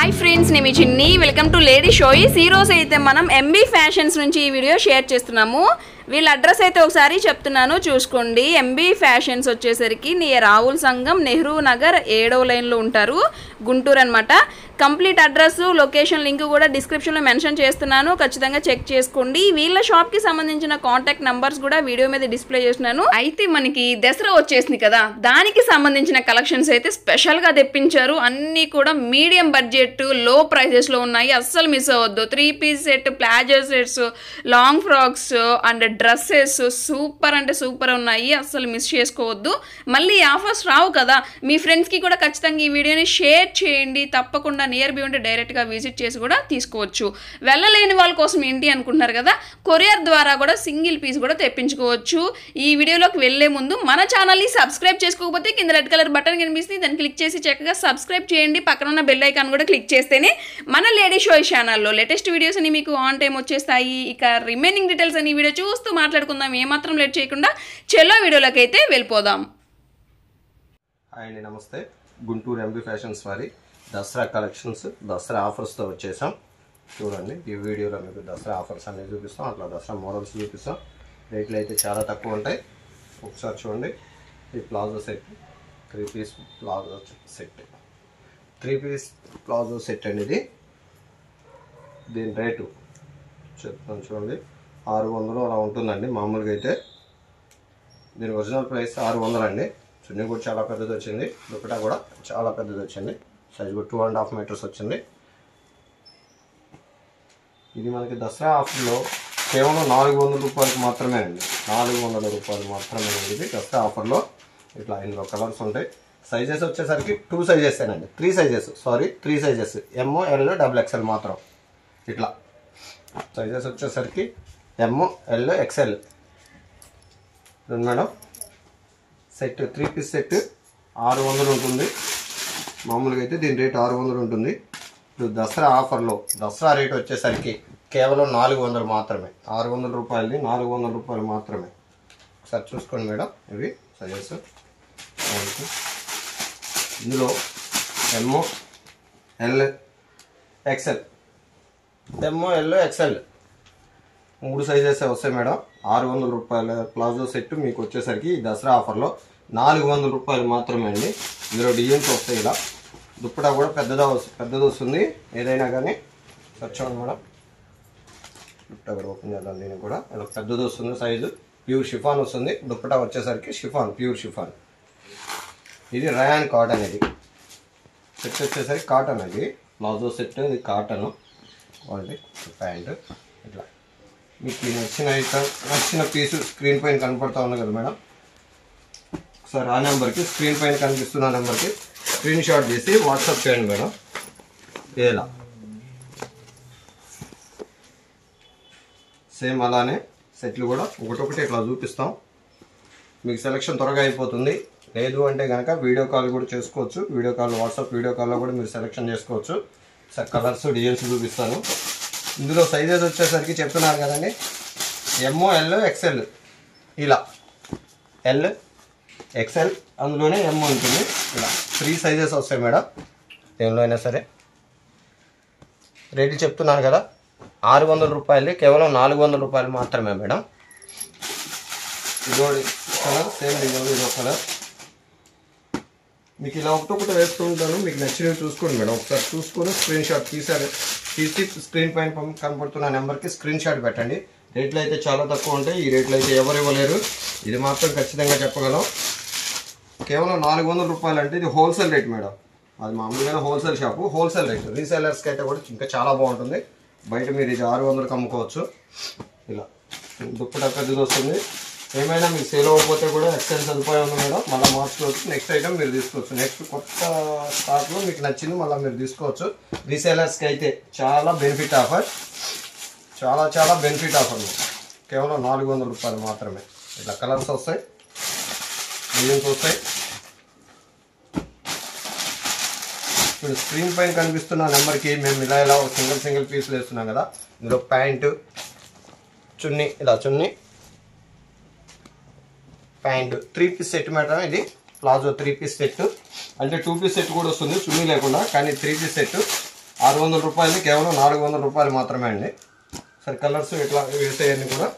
Hi friends నేను మీ చిన్ని. Welcome to lady షోయిస్ ఈరోజు అయితే మనం ఎంబీ ఫ్యాషన్స్ నుంచి ఈ వీడియో షేర్ చేస్తున్నాము. వీళ్ళ అడ్రస్ అయితే ఒకసారి చెప్తున్నాను చూసుకోండి. ఎంబీ ఫ్యాషన్స్ వచ్చేసరికి నీ రాహుల్ సంఘం నెహ్రూ నగర్ ఏడో లైన్లో ఉంటారు గుంటూరు అనమాట కంప్లీట్ అడ్రస్ లొకేషన్ లింక్ కూడా డిస్క్రిప్షన్లో మెన్షన్ చేస్తున్నాను ఖచ్చితంగా చెక్ చేసుకోండి. వీళ్ళ షాప్కి సంబంధించిన కాంటాక్ట్ నంబర్స్ కూడా వీడియో మీద డిస్ప్లే చేస్తున్నాను. అయితే మనకి దసరా వచ్చేసింది కదా దానికి సంబంధించిన కలెక్షన్స్ అయితే స్పెషల్గా తెప్పించారు. అన్నీ కూడా మీడియం బడ్జెట్లో ప్రైజెస్లో ఉన్నాయి. అస్సలు మిస్ అవ్వద్దు. Three piece set palazzo sets long frocks and dresses super అంటే సూపర్ ఉన్నాయి. అస్సలు మిస్ చేసుకోవద్దు. మళ్ళీ ఆఫర్స్ రావు కదా. మీ ఫ్రెండ్స్కి కూడా ఖచ్చితంగా ఈ వీడియోని షేర్ చేయండి. తప్పకుండా నియర్ బై ఉంటే డైరెక్ట్గా విజిట్ చేసి కూడా తీసుకోవచ్చు. వెళ్ళలేని వాళ్ళ కోసం ఏంటి అనుకుంటున్నారు కదా? కొరియర్ ద్వారా కూడా సింగిల్ పీస్ కూడా తెప్పించుకోవచ్చు. ఈ వీడియోలోకి వెళ్ళే ముందు మన ఛానల్ని సబ్స్క్రైబ్ చేసుకోకపోతే కింద రెడ్ కలర్ బటన్ కనిపిస్తుంది. దాన్ని క్లిక్ చేసి చక్కగా సబ్స్క్రైబ్ చేయండి. పక్కన ఉన్న బెల్ ఐకాన్ కూడా క్లిక్ చేస్తేనే మన లేడీ షో ఛానల్లో లేటెస్ట్ వీడియోస్ అని మీకు ఆన్ టైం వచ్చేస్తాయి. ఇక రిమైనింగ్ డీటెయిల్స్ అని వీడియో చూస్తూ మాట్లాడుకుందాం. ఏమాత్రం లేట్ చేయకుండా చెల్లో వీడియోలోకి అయితే వెళ్ళిపోదాం అండి నమస్తే. గుంటూరు ఎంబీ ఫ్యాషన్స్ వారి దసరా కలెక్షన్స్ దసరా ఆఫర్స్తో వచ్చేసాం. చూడండి ఈ వీడియోలో మీకు దసరా ఆఫర్స్ అన్ని చూపిస్తాం అట్లా దసరా మోడల్స్ చూపిస్తాం. రేట్లు అయితే చాలా తక్కువ ఉంటాయి. ఒకసారి చూడండి ఈ palazzo set three piece palazzo set. Three piece palazzo set అనేది దీని రేటు చెప్తాను చూడండి. ఆరు వందలు అలా ఉంటుందండి మామూలుగా అయితే. దీని ఒరిజినల్ ప్రైస్ ఆరు వందలు అండి చున్నీ కూడా చాలా పెద్దది వచ్చింది. దుప్పటా కూడా చాలా పెద్దది వచ్చింది. సైజ్ కూడా టూ అండ్ హాఫ్ మీటర్స్ వచ్చింది. ఇది మనకి దసరా ఆఫర్లో కేవలం నాలుగు వందల రూపాయలకు మాత్రమే అండి. నాలుగు వందల రూపాయలు మాత్రమే ఇది దసరా ఆఫర్లో. ఇట్లా ఇందులో కలర్స్ ఉంటాయి. సైజెస్ వచ్చేసరికి టూ సైజెస్ అండి three sizes sorry three sizes M L double XL మాత్రం. ఇట్లా. సైజెస్ వచ్చేసరికి ఎమ్ ఎల్ ఎక్స్ఎల్ రెండు madam. Set three piece set ఆరు వందలు ఉంటుంది. మామూలుగా అయితే దీని రేట్ ఆరు వందలు ఉంటుంది. ఇప్పుడు దసరా ఆఫర్లో దసరా రేట్ వచ్చేసరికి కేవలం నాలుగు వందలు మాత్రమే. ఆరు వందల రూపాయలది నాలుగు వందల రూపాయలు మాత్రమే. ఒకసారి చూసుకోండి మేడం ఇవి సజెస్ ఇందులో M L XL M L XL మూడు సైజెస్ వస్తాయి మేడం. ఆరు వందల రూపాయల ప్లాజో సెట్ మీకు వచ్చేసరికి ఈ దసరా ఆఫర్లో నాలుగు వందల రూపాయలు మాత్రమే అండి. ఇందులో డిజైన్స్ వస్తాయి ఇలా. దుప్పటా కూడా పెద్దదా వస్తుంది పెద్దది వస్తుంది. ఏదైనా కానీ వచ్చాను మేడం. దుప్పటా కూడా ఓపెన్ చేద్దాం దీనికి కూడా. ఇలా పెద్దది వస్తుంది సైజు ప్యూర్ షిఫాన్ వస్తుంది. దుప్పటా వచ్చేసరికి షిఫాన్ ప్యూర్ షిఫాన్. ఇది రయాన్ కాటన్ ఇది. సెట్ వచ్చేసరికి కాటన్ అది. ప్లాజో సెట్ ఇది కాటన్ క్వాలిటీ ప్యాంటు ఇట్లా. మీకు నచ్చిన ఐటమ్ నచ్చిన పీసు స్క్రీన్ పైన కనపడతా ఉంది కదా మేడం. ఒకసారి ఆ నెంబర్కి స్క్రీన్ పైన కనిపిస్తున్న నెంబర్కి స్క్రీన్ షాట్ చేసి వాట్సాప్ చేయండి మేడం. ఇలా సేమ్ అలానే సెట్లు కూడా ఒకటొకటి ఇట్లా చూపిస్తాం. మీకు సెలెక్షన్ త్వరగా అయిపోతుంది. లేదు అంటే కనుక వీడియో కాల్ కూడా చేసుకోవచ్చు. వీడియో కాల్ వాట్సాప్ వీడియో కాల్లో కూడా మీరు సెలెక్షన్ చేసుకోవచ్చు. సార్ కలర్స్ డిజైన్స్ చూపిస్తాను. ఇందులో సైజెస్ వచ్చేసరికి చెప్తున్నారు కదండి. ఎంఓ ఎల్ ఎక్స్ఎల్ ఇలా. ఎల్ ఎక్స్ఎల్ అందులోనే ఎమ్ ఉంటుంది. ఇలా. త్రీ సైజెస్ వస్తాయి మేడం. దేనిలో అయినా సరే. రేట్లు చెప్తున్నాను కదా. ఆరు వందల రూపాయలు కేవలం నాలుగు వందల రూపాయలు మాత్రమే మేడం. ఇదో కలర్ సేమ్ డిజైన్ ఇదో కలర్ మీకు ఇలా ఒకటొకటి వేస్తూ ఉంటాను. మీకు నచ్చినవి చూసుకోండి మేడం. ఒకసారి చూసుకొని స్క్రీన్ షాట్ తీసారు తీసి స్క్రీన్ పైన కనపడుతున్న నెంబర్కి స్క్రీన్ షాట్ పెట్టండి. రేట్లు అయితే చాలా తక్కువ ఉంటాయి. ఈ రేట్లు అయితే ఎవరు ఇవ్వలేరు. ఇది మాత్రం ఖచ్చితంగా చెప్పగలం. కేవలం నాలుగు వందల రూపాయలు అంటే ఇది హోల్సేల్ రేట్ మేడం. అది మామూలుగా హోల్సేల్ షాపు హోల్సేల్ రేట్ రీసేలర్స్కి అయితే కూడా ఇంకా చాలా బాగుంటుంది. బయట మీరు ఇది ఆరు వందలకు అమ్ముకోవచ్చు. ఇలా. దుప్పటి పెద్దది వస్తుంది. ఏమైనా మీకు సేల్ అవ్వకపోతే కూడా ఎక్స్చేంజ్ సదుపాయం ఉంది మేడం. మళ్ళీ మార్చుకోవచ్చు. నెక్స్ట్ ఐటమ్ మీరు తీసుకోవచ్చు. నెక్స్ట్ కొత్త స్టాక్లో మీకు నచ్చింది మళ్ళీ మీరు తీసుకోవచ్చు. రీసేలర్స్కి అయితే చాలా బెనిఫిట్ ఆఫర్ చాలా చాలా బెనిఫిట్ ఆఫర్ కేవలం నాలుగు వందల రూపాయలు మాత్రమే. ఇట్లా కలర్స్ వస్తాయి. డిజైన్స్ వస్తాయి. ఇప్పుడు స్క్రీన్ పైన కనిపిస్తున్న నెంబర్కి మేము ఇలా ఇలా సింగిల్ సింగిల్ పీసులు వేస్తున్నాం కదా. ఇందులో ప్యాంటు చున్నీ ఇలా chunni. Pant. Three piece set madam ఇది. ప్లాజో త్రీ పీస్ సెట్ అంటే టూ పీస్ సెట్ కూడా వస్తుంది చున్నీ లేకుండా. కానీ త్రీ పీస్ సెట్ ఆరు వందల రూపాయలు కేవలం నాలుగు వందల రూపాయలు మాత్రమే అండి. సరే కలర్స్ ఇట్లా వేసేయన్నీ కూడా.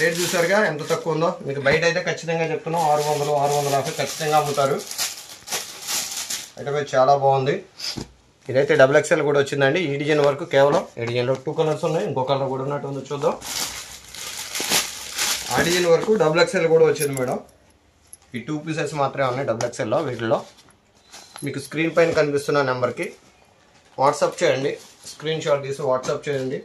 రేట్ చూసారుగా ఎంత తక్కువ ఉందో. మీకు బయట అయితే ఖచ్చితంగా చెప్తున్నాం ఆరు వందలు ఆరు వందల యాభై ఖచ్చితంగా అమ్ముతారు. అయితే చాలా బాగుంది. ఇదైతే డబుల్ ఎక్స్ఎల్ కూడా వచ్చిందండి. ఈ డిజైన్ వరకు కేవలం ఈ డిజైన్లో టూ కలర్స్ ఉన్నాయి. ఇంకో కలర్ కూడా ఉన్నట్టు ఉంది చూద్దాం. ఆ వరకు డబుల్ ఎక్స్ఎల్ కూడా వచ్చింది మేడం. ఈ టూ పీసెస్ మాత్రమే ఉన్నాయి డబుల్ ఎక్స్ఎల్లో వీటిలో. మీకు స్క్రీన్ పైన కనిపిస్తున్న నెంబర్కి వాట్సాప్ చేయండి. స్క్రీన్ షాట్ తీసి వాట్సాప్ చేయండి.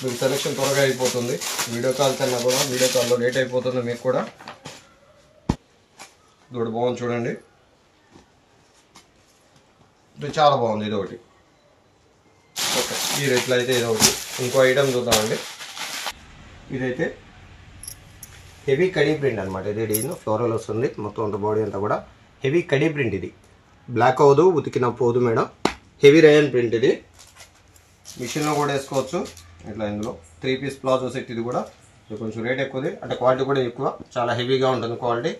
మీకు సెలెక్షన్ త్వరగా అయిపోతుంది. వీడియో కాల్ కన్నా కూడా వీడియో కాల్లో లేట్ అయిపోతుంది మీకు కూడా. ఇది బాగుంది చూడండి. ఇది చాలా బాగుంది ఇది ఒకటి ఓకే ఈ రేట్లో అయితే ఇది ఒకటి ఇంకో ఐటమ్ చూద్దామండి. ఇదైతే హెవీ కడీ ప్రింట్ అనమాట ఇది డిజైన్ ఫ్లోరల్ వస్తుంది మొత్తం అంత బాడీ అంతా కూడా హెవీ కడీ ప్రింట్ ఇది. బ్లాక్ అవ్వదు ఉతికిన పోదు మేడం. హెవీ రయన్ ప్రింట్ ఇది. మిషన్లో కూడా వేసుకోవచ్చు. ఇట్లా ఇందులో? త్రీ పీస్ ప్లాజో సెట్ ఇది కూడా. ఇది కొంచెం రేట్ ఎక్కువది. అంటే క్వాలిటీ కూడా ఎక్కువ. చాలా హెవీగా ఉంటుంది క్వాలిటీ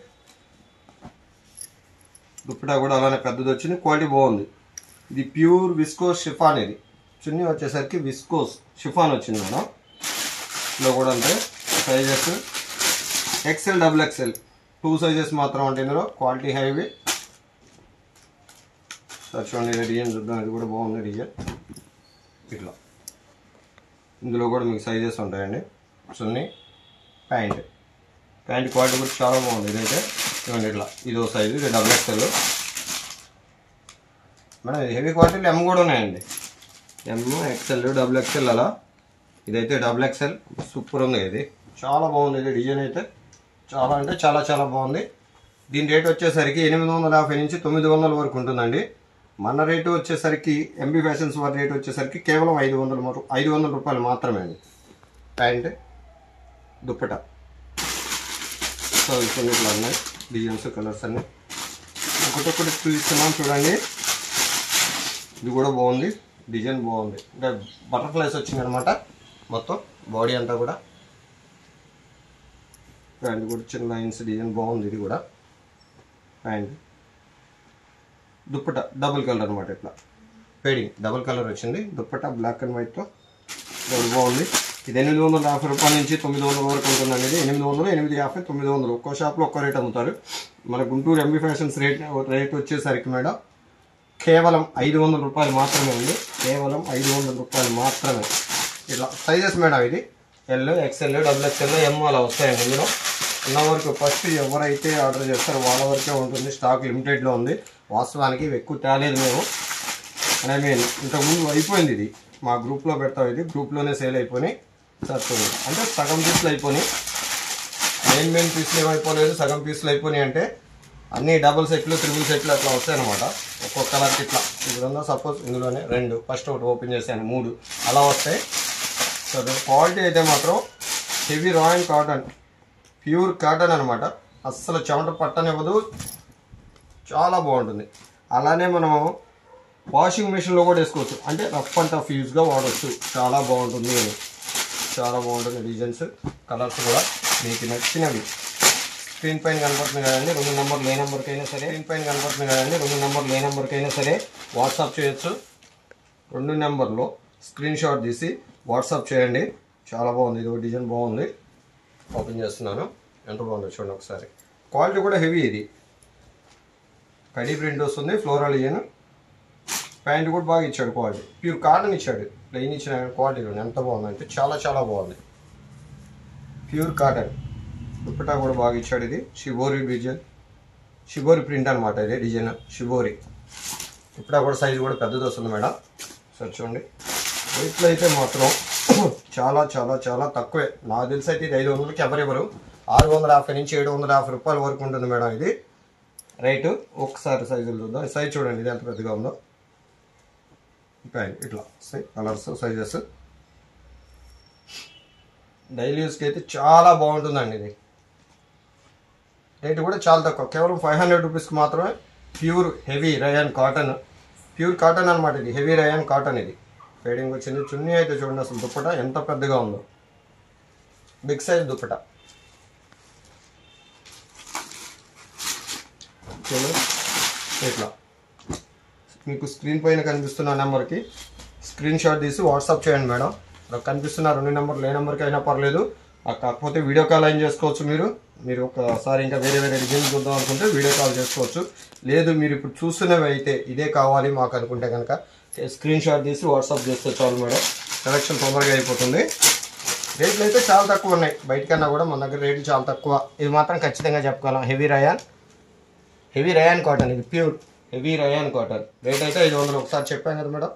దుప్పటా కూడా అలానే పెద్దది వచ్చింది. క్వాలిటీ బాగుంది. ఇది ప్యూర్ విస్కోస్ షిఫాన్ ఇది. చున్నీ వచ్చేసరికి విస్కోస్ షిఫాన్ వచ్చింది మేడం. ఇందులో కూడా అంటే sizes XL double XL two sizes మాత్రం అంటే ఇందులో క్వాలిటీ హైవీ సార్ చూడండి డిజైన్ చూద్దాం ఇది కూడా బాగుంది డిజైన్ ఇట్లా. ఇందులో కూడా మీకు సైజెస్ ఉంటాయండి. సున్ని ప్యాంట్ ప్యాంట్ క్వాలిటీ కూడా చాలా బాగుంది ఇదైతే. చూడండి ఇట్లా. ఇదో సైజు ఇది డబుల్ ఎక్సెల్ మేడం ఇది హెవీ క్వాలిటీలో ఎమ్ కూడా ఉన్నాయండి. ఎమ్ ఎక్సెల్ డబుల్ ఎక్సెల్ అలా. ఇదైతే డబుల్ ఎక్సెల్ సూపర్ ఉంది ఇది. చాలా బాగుంది ఇది డిజైన్ అయితే. చాలా అంటే చాలా చాలా బాగుంది. దీని రేట్ వచ్చేసరికి ఎనిమిది వందల యాభై నుంచి తొమ్మిది వందల వరకు ఉంటుందండి. మన రేటు వచ్చేసరికి ఎంబీ ఫ్యాషన్స్ వారి రేట్ వచ్చేసరికి కేవలం ఐదు వందల ఐదు వందల రూపాయలు మాత్రమే అండి. ప్యాంట్ దుప్పట. సో ఇప్పుడు ఇట్లా ఉన్నాయి. డిజైన్స్ కలర్స్ అన్నీ. ఒకటొకటి చూపిస్తున్నాం చూడండి. ఇది కూడా బాగుంది. డిజైన్ బాగుంది. అంటే బటర్ఫ్లైస్ వచ్చిందనమాట మొత్తం బాడీ అంతా కూడా. ప్యాంట్ కూడా చిన్న లైన్స్ డిజైన్ బాగుంది ఇది కూడా. అండ్ దుప్పట డబుల్ కలర్ అనమాట ఇట్లా. పేడింగ్ డబుల్ కలర్ వచ్చింది. దుప్పట బ్లాక్ అండ్ వైట్తో ఇది బాగుంది. ఇది ఎనిమిది వందల యాభై రూపాయల నుంచి తొమ్మిది వందల వరకు ఉంటుంది అనేది. ఎనిమిది వందలు ఎనిమిది యాభై తొమ్మిది వందలు. ఒక్కో షాప్లో ఒక్కో రేట్ అమ్ముతారు. మన Guntur MB Fashions rate rate వచ్చేసరికి మేడం కేవలం ఐదు వందల రూపాయలు మాత్రమే ఉంది. కేవలం ఐదు వందల రూపాయలు మాత్రమే. ఇట్లా సైజెస్ మేడం ఇది. L XL double XL M అలా వస్తాయండి ఇందులో. ఉన్న వరకు ఫస్ట్ ఎవరైతే ఆర్డర్ చేస్తారో వాళ్ళ వరకే ఉంటుంది. స్టాక్ లిమిటెడ్లో ఉంది. వాస్తవానికి ఎక్కువ తేలేదు మేము. ఐ మీన్ ఇంతకుముందు అయిపోయింది ఇది. మా గ్రూప్లో పెడతాం ఇది. గ్రూప్లోనే సేల్ అయిపోయి సరిపోయింది. అంటే సగం పీసులు అయిపోయి మెయిన్ మెయిన్ పీసులు ఏమైపోలేదు. సగం పీసులు అయిపోయినాయి అంటే అన్ని డబుల్ సెట్లు త్రిబుల్ సెట్లు అట్లా వస్తాయి అనమాట ఒక్కొక్క కలర్కి ఇట్లా. ఇప్పుడు సపోజ్ ఇందులోనే రెండు. ఫస్ట్ ఒకటి ఓపెన్ చేశాను. మూడు. అలా వస్తాయి. సో క్వాలిటీ అయితే మాత్రం heavy royal cotton pure cotton అనమాట అస్సలు చెమట పట్టనివ్వదు. చాలా బాగుంటుంది. అలానే మనము వాషింగ్ మిషన్లో కూడా వేసుకోవచ్చు. అంటే రఫ్ అండ్ టఫ్ యూజ్గా వాడవచ్చు చాలా బాగుంటుంది అని. చాలా బాగుంటుంది డిజైన్స్ కలర్స్ కూడా. మీకు నచ్చినవి. స్క్రీన్ పైన కనపడుతుంది కదండి. రెండు నెంబర్లు ఏ నెంబర్కైనా సరే. స్క్రీన్ పైన కనపడుతుంది కదండి. రెండు నెంబర్లు ఏ నెంబర్కైనా సరే. వాట్సాప్ చేయొచ్చు. రెండు నెంబర్లో స్క్రీన్ షాట్ తీసి వాట్సాప్ చేయండి. చాలా బాగుంది. ఇది డిజైన్ బాగుంది. ఓపెన్ చేస్తున్నాను. ఎంత బాగుందో. చూడండి ఒకసారి. క్వాలిటీ కూడా హెవీ ఇది. కడీ ప్రింట్ వస్తుంది. Floral design. ప్యాంట్ కూడా బాగా ఇచ్చాడు క్వాలిటీ. ప్యూర్ కాటన్ ఇచ్చాడు. ప్లెయిన్ ఇచ్చిన క్వాలిటీ ఎంత బాగుందంటే చాలా చాలా బాగుంది. Pure cotton. దుప్పటా కూడా బాగా ఇచ్చాడు ఇది. Shibori design. షిబోరి ప్రింట్ అనమాట ఇది డిజైన్. షిబోరి. దుప్పటా కూడా సైజు కూడా పెద్దది వస్తుంది మేడం. సరే చూడండి. రేట్లు అయితే మాత్రం చాలా చాలా చాలా తక్కువే. నాకు తెలిసి అయితే ఇది ఐదు వందలకి ఎవరెవరు ఆరు వందల యాభై నుంచి ఏడు వందల యాభై రూపాయల వరకు ఉంటుంది మేడం ఇది. రైట్ ఒకసారి సైజులు చూద్దాం. సైజ్ చూడండి ఇది ఎంత పెద్దగా ఉందో. ప్యాంట్ ఇట్లా. Colours sizes. డైలీ యూస్కి అయితే చాలా బాగుంటుందండి ఇది. రేటు కూడా చాలా తక్కువ. కేవలం ఫైవ్ హండ్రెడ్ రూపీస్కి మాత్రమే pure heavy rayon cotton. Pure cotton అనమాట ఇది. హెవీ రయాన్ కాటన్ ఇది. ఫేడింగ్ వచ్చింది. చున్నీ అయితే చూడండి అసలు దుప్పట ఎంత పెద్దగా ఉందో. Big size dupatta. ఇట్లా. మీకు స్క్రీన్ పైన కనిపిస్తున్న నెంబర్కి స్క్రీన్ షాట్ తీసి వాట్సాప్ చేయండి మేడం. నాకు కనిపిస్తున్న రెండు నెంబర్లు ఏ నెంబర్కి అయినా పర్లేదు. కాకపోతే వీడియో కాల్ అయిన చేసుకోవచ్చు మీరు. మీరు ఒకసారి ఇంకా వేరే వేరే డిజైన్ చూద్దాం అనుకుంటే వీడియో కాల్ చేసుకోవచ్చు. లేదు మీరు ఇప్పుడు చూస్తున్నవి అయితే ఇదే కావాలి మాకు అనుకుంటే కనుక స్క్రీన్ షాట్ తీసి వాట్సాప్ చేస్తే చాలు మేడం. కలెక్షన్ తొందరగా అయిపోతుంది. రేట్లు అయితే చాలా తక్కువ ఉన్నాయి. బయటకన్నా కూడా మన దగ్గర రేట్లు చాలా తక్కువ. ఇది మాత్రం ఖచ్చితంగా చెప్పుకోవాలి. Heavy rayon heavy rayon cotton ఇది pure heavy rayon cotton rate అయితే ఐదు వందలు. ఒకసారి చెప్పాను కదా మేడం.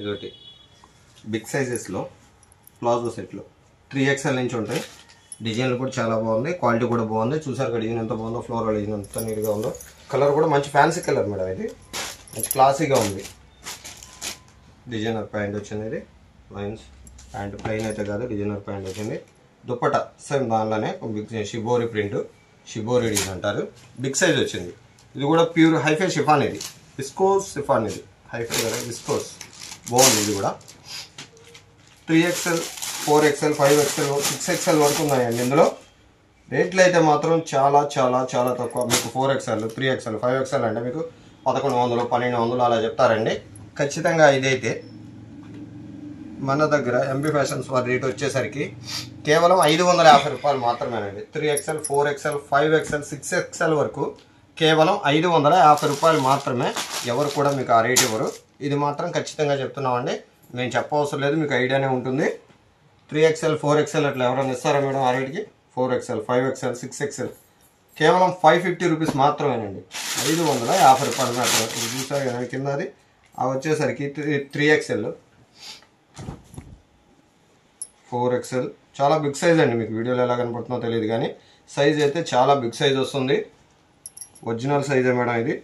ఇదొకటి. బిగ్ సైజెస్లో ప్లాజో సెట్లు త్రీ ఎక్స్ఎల్ నుంచి ఉంటాయి. డిజైన్లు కూడా చాలా బాగుంది క్వాలిటీ కూడా బాగుంది. చూసారు కదా డిజైన్ ఎంత బాగుందో ఫ్లోరల్ డిజైన్ ఎంత నీట్గా ఉందో. కలర్ కూడా మంచి ఫ్యాన్సీ కలర్ మేడం ఇది. మంచి క్లాసీగా ఉంది. డిజైనర్ ప్యాంట్ వచ్చింది. ఇది లైన్స్ ప్యాంట్ ప్లెయిన్ అయితే కాదు డిజైనర్ ప్యాంట్ వచ్చింది. దుప్పట సేమ్ దానిలోనే big shibori print shibori design అంటారు. బిగ్ సైజ్ వచ్చింది. ఇది కూడా ప్యూర్ హైఫై షిఫాన్ ఇది. విస్కోస్ షిఫాన్ ఇది. హైఫై కదా విస్కోస్ బాగుంది ఇది కూడా. Three XL four XL five XL six XL వరకు ఉన్నాయండి ఇందులో. రేట్లు అయితే మాత్రం చాలా చాలా చాలా తక్కువ. మీకు four XL three XL five XL అంటే మీకు పదకొండు వందలు పన్నెండు వందలు అలా చెప్తారండి. ఖచ్చితంగా ఇదైతే మన దగ్గర ఎంబీ ఫ్యాషన్స్ వారి రేట్ వచ్చేసరికి కేవలం ఐదు వందల యాభై రూపాయలు మాత్రమేనండి. Three XL four XL five XL six XL వరకు కేవలం ఐదు వందల యాభై రూపాయలు మాత్రమే ఎవరు కూడా మీకు ఆ రేట్ ఇవ్వరు. ఇది మాత్రం ఖచ్చితంగా చెప్తున్నామండి. నేను చెప్పవసరం లేదు మీకు ఐడియానే ఉంటుంది. త్రీ ఎక్స్ఎల్ ఫోర్ ఎక్స్ఎల్ అట్లా ఎవరైనా ఇస్తారా మేడం ఆ రేట్కి? Four XL five XL six XL. కేవలం ఫైవ్ ఫిఫ్టీ రూపీస్ మాత్రమేనండి. ఐదు వందల యాభై రూపాయలు మాత్రమే ఇది చూసారు కదా కిందది. అవి వచ్చేసరికి త్రీ ఎక్స్ఎల్. Four XL. చాలా బిగ్ సైజ్ అండి మీకు. వీడియోలో ఎలా కనపడుతుందో తెలియదు కానీ సైజ్ అయితే చాలా బిగ్ సైజ్ వస్తుంది. ఒరిజినల్ సైజే మేడం ఇది.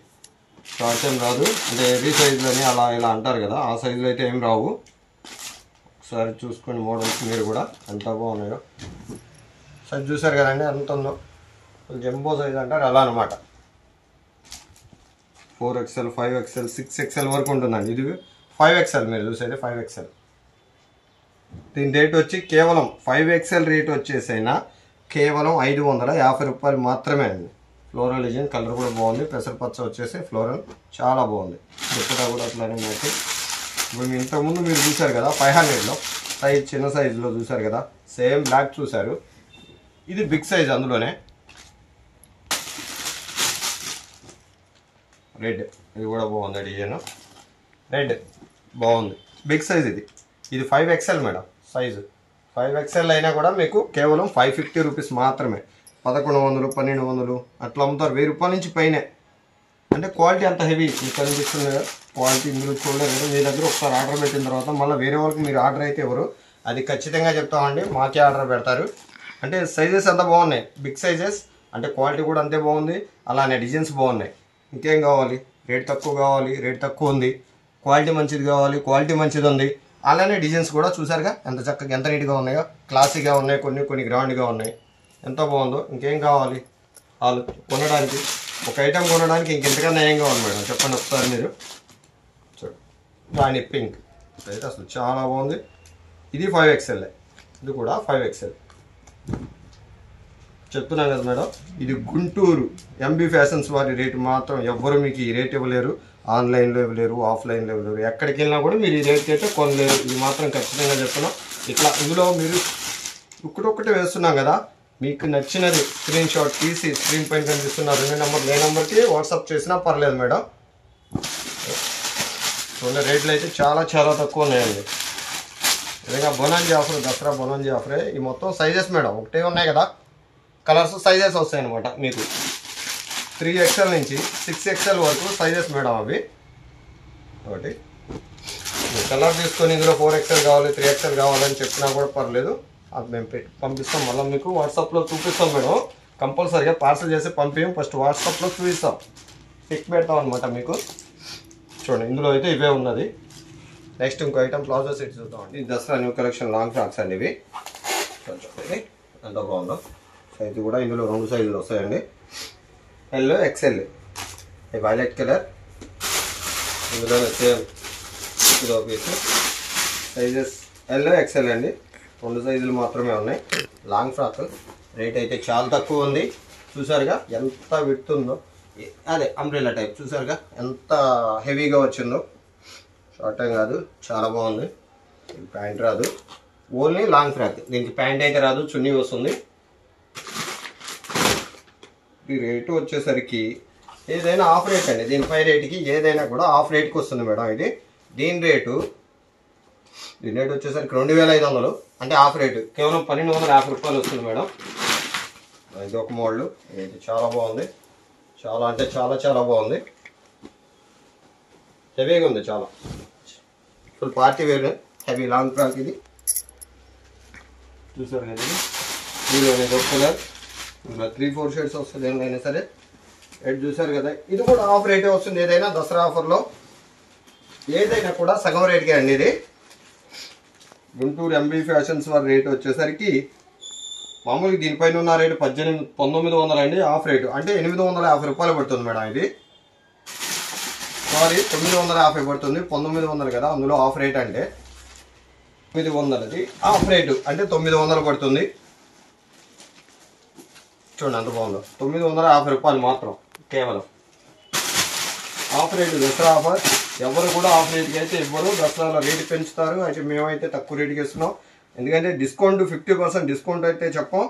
షార్ట్ ఏం రాదు. అంటే హెవీ సైజులని అలా ఇలా అంటారు కదా ఆ సైజులో అయితే ఏం రావు. ఒకసారి చూసుకోండి మోడల్స్ మీరు కూడా. ఎంత బాగున్నాయో. సైజ్ చూసారు కదండి ఎంత ఉందో. జంబో సైజ్ అంటారు అలా అనమాట four XL five XL six XL వరకు ఉంటుందండి. ఇది ఫైవ్ ఎక్స్ఎల్ మీరు చూసేది ఫైవ్ ఎక్స్ఎల్. దీని రేట్ వచ్చి కేవలం ఫైవ్ ఎక్స్ఎల్ రేట్ వచ్చేసైనా కేవలం ఐదు వందల యాభై రూపాయలు మాత్రమే అండి. ఫ్లోరల్ డిజైన్ కలర్ కూడా బాగుంది. పెసరపచ్చ వచ్చేసి ఫ్లోరల్ చాలా బాగుంది. దుప్పటా కూడా అట్లానే మ్యాచ్ ఇప్పుడు ఇంతకుముందు మీరు చూసారు కదా ఫైవ్ హండ్రెడ్లో సైజ్ చిన్న సైజులో చూసారు కదా. సేమ్ బ్లాక్ చూసారు ఇది బిగ్ సైజ్ అందులోనే. రెడ్ ఇది కూడా బాగుంది డిజైన్. రెడ్ బాగుంది. బిగ్ సైజ్ ఇది. ఇది five XL madam size five XL అయినా కూడా మీకు కేవలం ఫైవ్ ఫిఫ్టీ రూపీస్ మాత్రమే. పదకొండు వందలు పన్నెండు వందలు అట్లా అమ్ముతారు. వెయ్యి రూపాయల నుంచి పైనే. అంటే క్వాలిటీ అంత హెవీ మీకు కనిపిస్తుంది కదా? క్వాలిటీ మీరు చూడలేదు మీ దగ్గర ఒకసారి ఆర్డర్ పెట్టిన తర్వాత మళ్ళీ వేరే వాళ్ళకి మీరు ఆర్డర్ అయితే ఎవరు? అది ఖచ్చితంగా చెప్తామండి. మాకే ఆర్డర్ పెడతారు. అంటే సైజెస్ అంతా బాగున్నాయి. బిగ్ సైజెస్ అంటే క్వాలిటీ కూడా అంతే బాగుంది. అలానే డిజైన్స్ బాగున్నాయి. ఇంకేం కావాలి? రేట్ తక్కువ కావాలి రేట్ తక్కువ ఉంది. క్వాలిటీ మంచిది కావాలి క్వాలిటీ మంచిది ఉంది. అలానే డిజైన్స్ కూడా చూసారుగా? ఎంత చక్కగా ఎంత నీట్గా ఉన్నాయో. క్లాసీగా ఉన్నాయి కొన్ని కొన్ని గ్రాండ్గా ఉన్నాయి. ఎంత బాగుందో ఇంకేం కావాలి? వాళ్ళు కొనడానికి ఒక ఐటెం కొనడానికి ఇంకెంతకన్నా ఏం కావాలి మేడం? చెప్పండి ఒకసారి మీరు. చూడు. రాణి పింక్ అయితే అసలు చాలా బాగుంది. ఇది ఫైవ్ ఎక్స్ఎల్ ఇది కూడా ఫైవ్ ఎక్స్ఎల్ చెప్తున్నాను కదా మేడం ఇది గుంటూరు ఎంబీ ఫ్యాషన్స్ వారి రేటు మాత్రం ఎవ్వరు మీకు ఈ రేట్ ఇవ్వలేరు ఆన్లైన్లో ఇవ్వలేరు ఆఫ్లైన్లో ఇవ్వలేరు. ఎక్కడికి వెళ్ళినా కూడా మీరు ఈ రేట్ అయితే కొనలేరు. ఇది మాత్రం ఖచ్చితంగా చెప్తున్నాం. ఇట్లా ఇందులో మీరు ఒకటొక్కటి వేస్తున్నాం కదా మీకు నచ్చినది స్క్రీన్ షాట్ తీసి స్క్రీన్ పైన కనిపిస్తున్న రెండు నెంబర్ ఏ నెంబర్కి వాట్సాప్ చేసినా పర్లేదు మేడం. చూడండి రేట్లు అయితే చాలా చాలా తక్కువ ఉన్నాయండి. ఇదిగా బొనాంజీ ఆఫర్ దసరా బొనాంజీ ఆఫరే. ఈ మొత్తం సైజెస్ మేడం ఒకటే ఉన్నాయి కదా. కలర్స్ సైజెస్ వస్తాయి అనమాట మీకు త్రీ ఎక్స్ఎల్ నుంచి సిక్స్ ఎక్స్ఎల్ వరకు సైజెస్ మేడం అవి. ఒకటి. కలర్ తీసుకొని ఇందులో ఫోర్ ఎక్స్ఎల్ కావాలి త్రీ ఎక్స్ఎల్ కావాలని చెప్పినా కూడా పర్లేదు. అది మేము పెట్టి పంపిస్తాం. మళ్ళీ మీకు వాట్సాప్లో చూపిస్తాం మేడం. కంపల్సరీగా పార్సల్ చేసి పంపించాం ఫస్ట్ వాట్సాప్లో చూపిస్తాం. పిక్ పెడతాం అనమాట మీకు. చూడండి ఇందులో అయితే ఇవే ఉన్నది. నెక్స్ట్ ఇంకో ఐటమ్ ప్లాజో సెట్ చూద్దామండి Dasara new collection long frocks అండి ఇవి. ఎంత బాగుందో? సైజు కూడా ఇందులో రెండు సైజులు వస్తాయండి. ఎల్ ఎక్సెల్ ఈ వైలెట్ కలర్ ఇందులో సేమ్ ఇదో పీస్ సైజెస్ ఎల్ ఎక్సెల్ అండి. రెండు సైజులు మాత్రమే ఉన్నాయి. లాంగ్ ఫ్రాక్ రేట్ అయితే చాలా తక్కువ ఉంది. చూసారుగా ఎంత విడుతుందో అదే అంబ్రెల్లా టైప్ చూసారుగా ఎంత హెవీగా వచ్చిందో? షార్ట్ టైం కాదు చాలా బాగుంది. ప్యాంట్ రాదు. Only long frock. దీనికి ప్యాంట్ అయితే రాదు చున్నీ వస్తుంది. ఈ రేటు వచ్చేసరికి ఏదైనా ఆఫ్ రేట్ అండి. దీనిపై రేటుకి ఏదైనా కూడా ఆఫ్ రేట్కి వస్తుంది మేడం ఇది. దీని రేటు దీని రేటు వచ్చేసరికి రెండు వేల ఐదు వందలు. అంటే ఆఫ్ రేటు. కేవలం పన్నెండు వందల యాభై రూపాయలు వస్తుంది మేడం. ఇది ఒక మోడల్. ఇది చాలా బాగుంది. చాలా అంటే చాలా చాలా బాగుంది. హెవీగా ఉంది చాలా. Full party wear heavy long frock ఇది. చూసారు కదా ఒక కలర్ ఇంకా త్రీ ఫోర్ షేడ్స్ వస్తుంది ఏమైనా సరే. రేట్ చూసారు కదా ఇది కూడా ఆఫ్ రేటే వస్తుంది ఏదైనా దసరా ఆఫర్లో ఏదైనా కూడా సగం రేట్కే అండి ఇది. గుంటూరు ఎంబీ ఫ్యాషన్స్ వారి రేట్ వచ్చేసరికి మామూలుగా దీనిపైన ఉన్న రేటు పద్దెనిమిది పంతొమ్మిది వందలు అండి ఆఫ్ రేటు అంటే ఎనిమిది వందల యాభై రూపాయలు పడుతుంది మేడం ఇది. సారీ తొమ్మిది వందల యాభై పడుతుంది. పంతొమ్మిది వందలు కదా అందులో ఆఫ్ రేట్ అంటే తొమ్మిది వందలది. ఆఫ్ రేటు అంటే తొమ్మిది వందలు పడుతుంది. చూడండి అంత బాగుందో. తొమ్మిది వందల యాభై రూపాయలు మాత్రం కేవలం. Half rate Dasara offer. ఎవరు కూడా ఆఫ్ రేట్కి అయితే ఇవ్వరు. దసరాలో రేటు పెంచుతారు. అయితే మేమైతే తక్కువ రేటుకి ఇస్తున్నాం. ఎందుకంటే డిస్కౌంట్ ఫిఫ్టీ పర్సెంట్ డిస్కౌంట్ అయితే చెప్పం.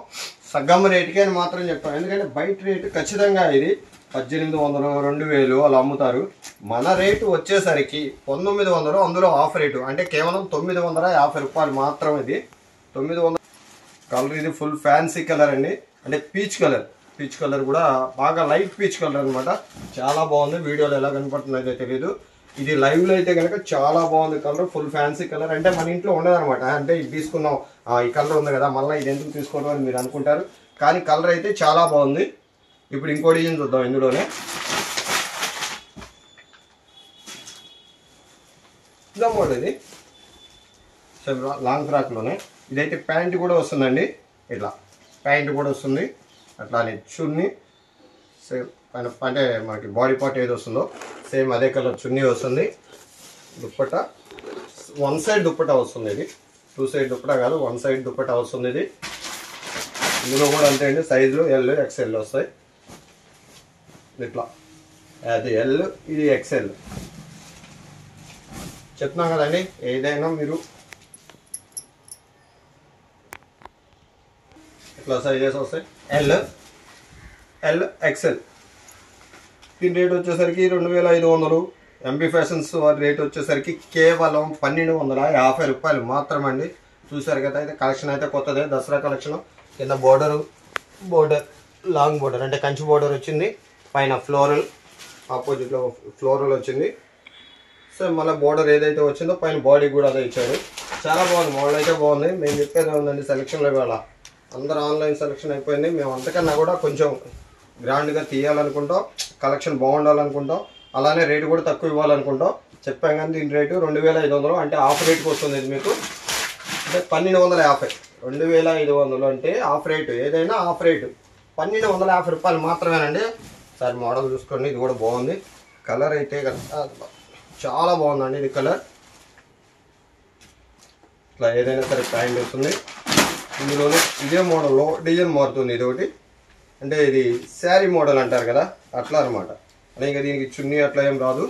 సగం రేటుకే అని మాత్రం చెప్పాం ఎందుకంటే బయట రేటు ఖచ్చితంగా ఇది. పద్దెనిమిది వందలు రెండు వేలు అలా అమ్ముతారు. మన రేటు వచ్చేసరికి పంతొమ్మిది వందలు అందులో ఆఫ్ రేటు. అంటే కేవలం తొమ్మిది వందల యాభై రూపాయలు మాత్రం ఇది. తొమ్మిది వందల కలర్ ఇది ఫుల్ ఫ్యాన్సీ కలర్ అండి. అంటే పీచ్ కలర్ పీచ్ కలర్ కూడా బాగా లైట్ పీచ్ కలర్ అనమాట చాలా బాగుంది. వీడియోలో ఎలా కనపడుతుందో అయితే తెలియదు ఇది లైవ్లో అయితే కనుక చాలా బాగుంది కలర్ ఫుల్ ఫ్యాన్సీ కలర్ అంటే మన ఇంట్లో ఉండదనమాట అంటే ఇది తీసుకున్నాం. ఈ కలర్ ఉంది కదా మళ్ళీ ఇది ఎందుకు తీసుకోవడం అని మీరు అనుకుంటారు. కానీ కలర్ అయితే చాలా బాగుంది. ఇప్పుడు ఇంకో డిజైన్ చూద్దాం ఇందులోనే. ఇదా. మోడల్ ఇది లాంగ్ ఫ్రాక్లోనే ఇదైతే ప్యాంట్ కూడా వస్తుందండి. ఇట్లా ప్యాంట్ కూడా వస్తుంది. అట్లానే చున్నీ సేమ్ పైన అంటే మనకి బాడీ పార్ట్ ఏది వస్తుందో సేమ్ అదే కలర్ చున్నీ వస్తుంది. దుప్పట వన్ సైడ్ దుప్పట వస్తుంది ఇది. టూ సైడ్ దుప్పట కాదు వన్ సైడ్ దుప్పట వస్తుంది ఇది. ఇందులో కూడా అంతే అండి. సైజులు ఎల్ ఎక్స్ఎల్ వస్తాయి. ఇట్లా అది ఎల్ ఇది ఎక్స్ఎల్ చెప్తున్నాం కదండి ఏదైనా మీరు ఇట్లా సైజెస్ వస్తాయి ఎల్ ఎల్ ఎక్స్ఎల్ దీని రేట్ వచ్చేసరికి రెండు వేల ఐదు వందలు ఎంబీ ఫ్యాషన్స్ వారి రేట్ వచ్చేసరికి కేవలం పన్నెండు వందల యాభై రూపాయలు మాత్రమండి చూసారు కదా అయితే కలెక్షన్ అయితే కొత్తదే దసరా కలెక్షన్ కింద బోర్డరు బోర్డర్ లాంగ్ బోర్డర్ అంటే కంచి బోర్డర్ వచ్చింది పైన ఫ్లోరల్ ఆపోజిట్లో ఫ్లోరల్ వచ్చింది. సో మళ్ళీ బోర్డర్ ఏదైతే వచ్చిందో పైన బాడీ కూడా అదే ఇచ్చారు. చాలా బాగుంది మోడల్ అయితే బాగుంది. మేము చెప్పేది ఉందండి సెలక్షన్లో ఇవాళ. అందరూ ఆన్లైన్ సెలక్షన్ అయిపోయింది. మేము అంతకన్నా కూడా కొంచెం గ్రాండ్గా తీయాలనుకుంటాం కలెక్షన్ బాగుండాలనుకుంటాం. అలానే రేటు కూడా తక్కువ ఇవ్వాలనుకుంటాం. చెప్పాం కానీ దీని రేటు రెండు వేల ఐదు వందలు అంటే ఆఫ్ రేట్కి వస్తుంది ఇది మీకు. అంటే పన్నెండు వందల యాభై. రెండు వేల ఐదు వందలు అంటే ఆఫ్ రేటు ఏదైనా ఆఫ్ రేటు పన్నెండు వందల యాభై రూపాయలు మాత్రమేనండి. ఒకసారి మోడల్ చూసుకోండి ఇది కూడా బాగుంది. కలర్ అయితే చాలా బాగుందండి ఇది కలర్. ఇట్లా ఏదైనా సరే ప్యాంట్ వస్తుంది ఇందులోనే ఇదే మోడల్లో డిజైన్ మారుతుంది ఇది ఒకటి. అంటే ఇది శారీ మోడల్ అంటారు కదా అట్లా అనమాట అంటే ఇంకా దీనికి చున్నీ అట్లా ఏం రాదు.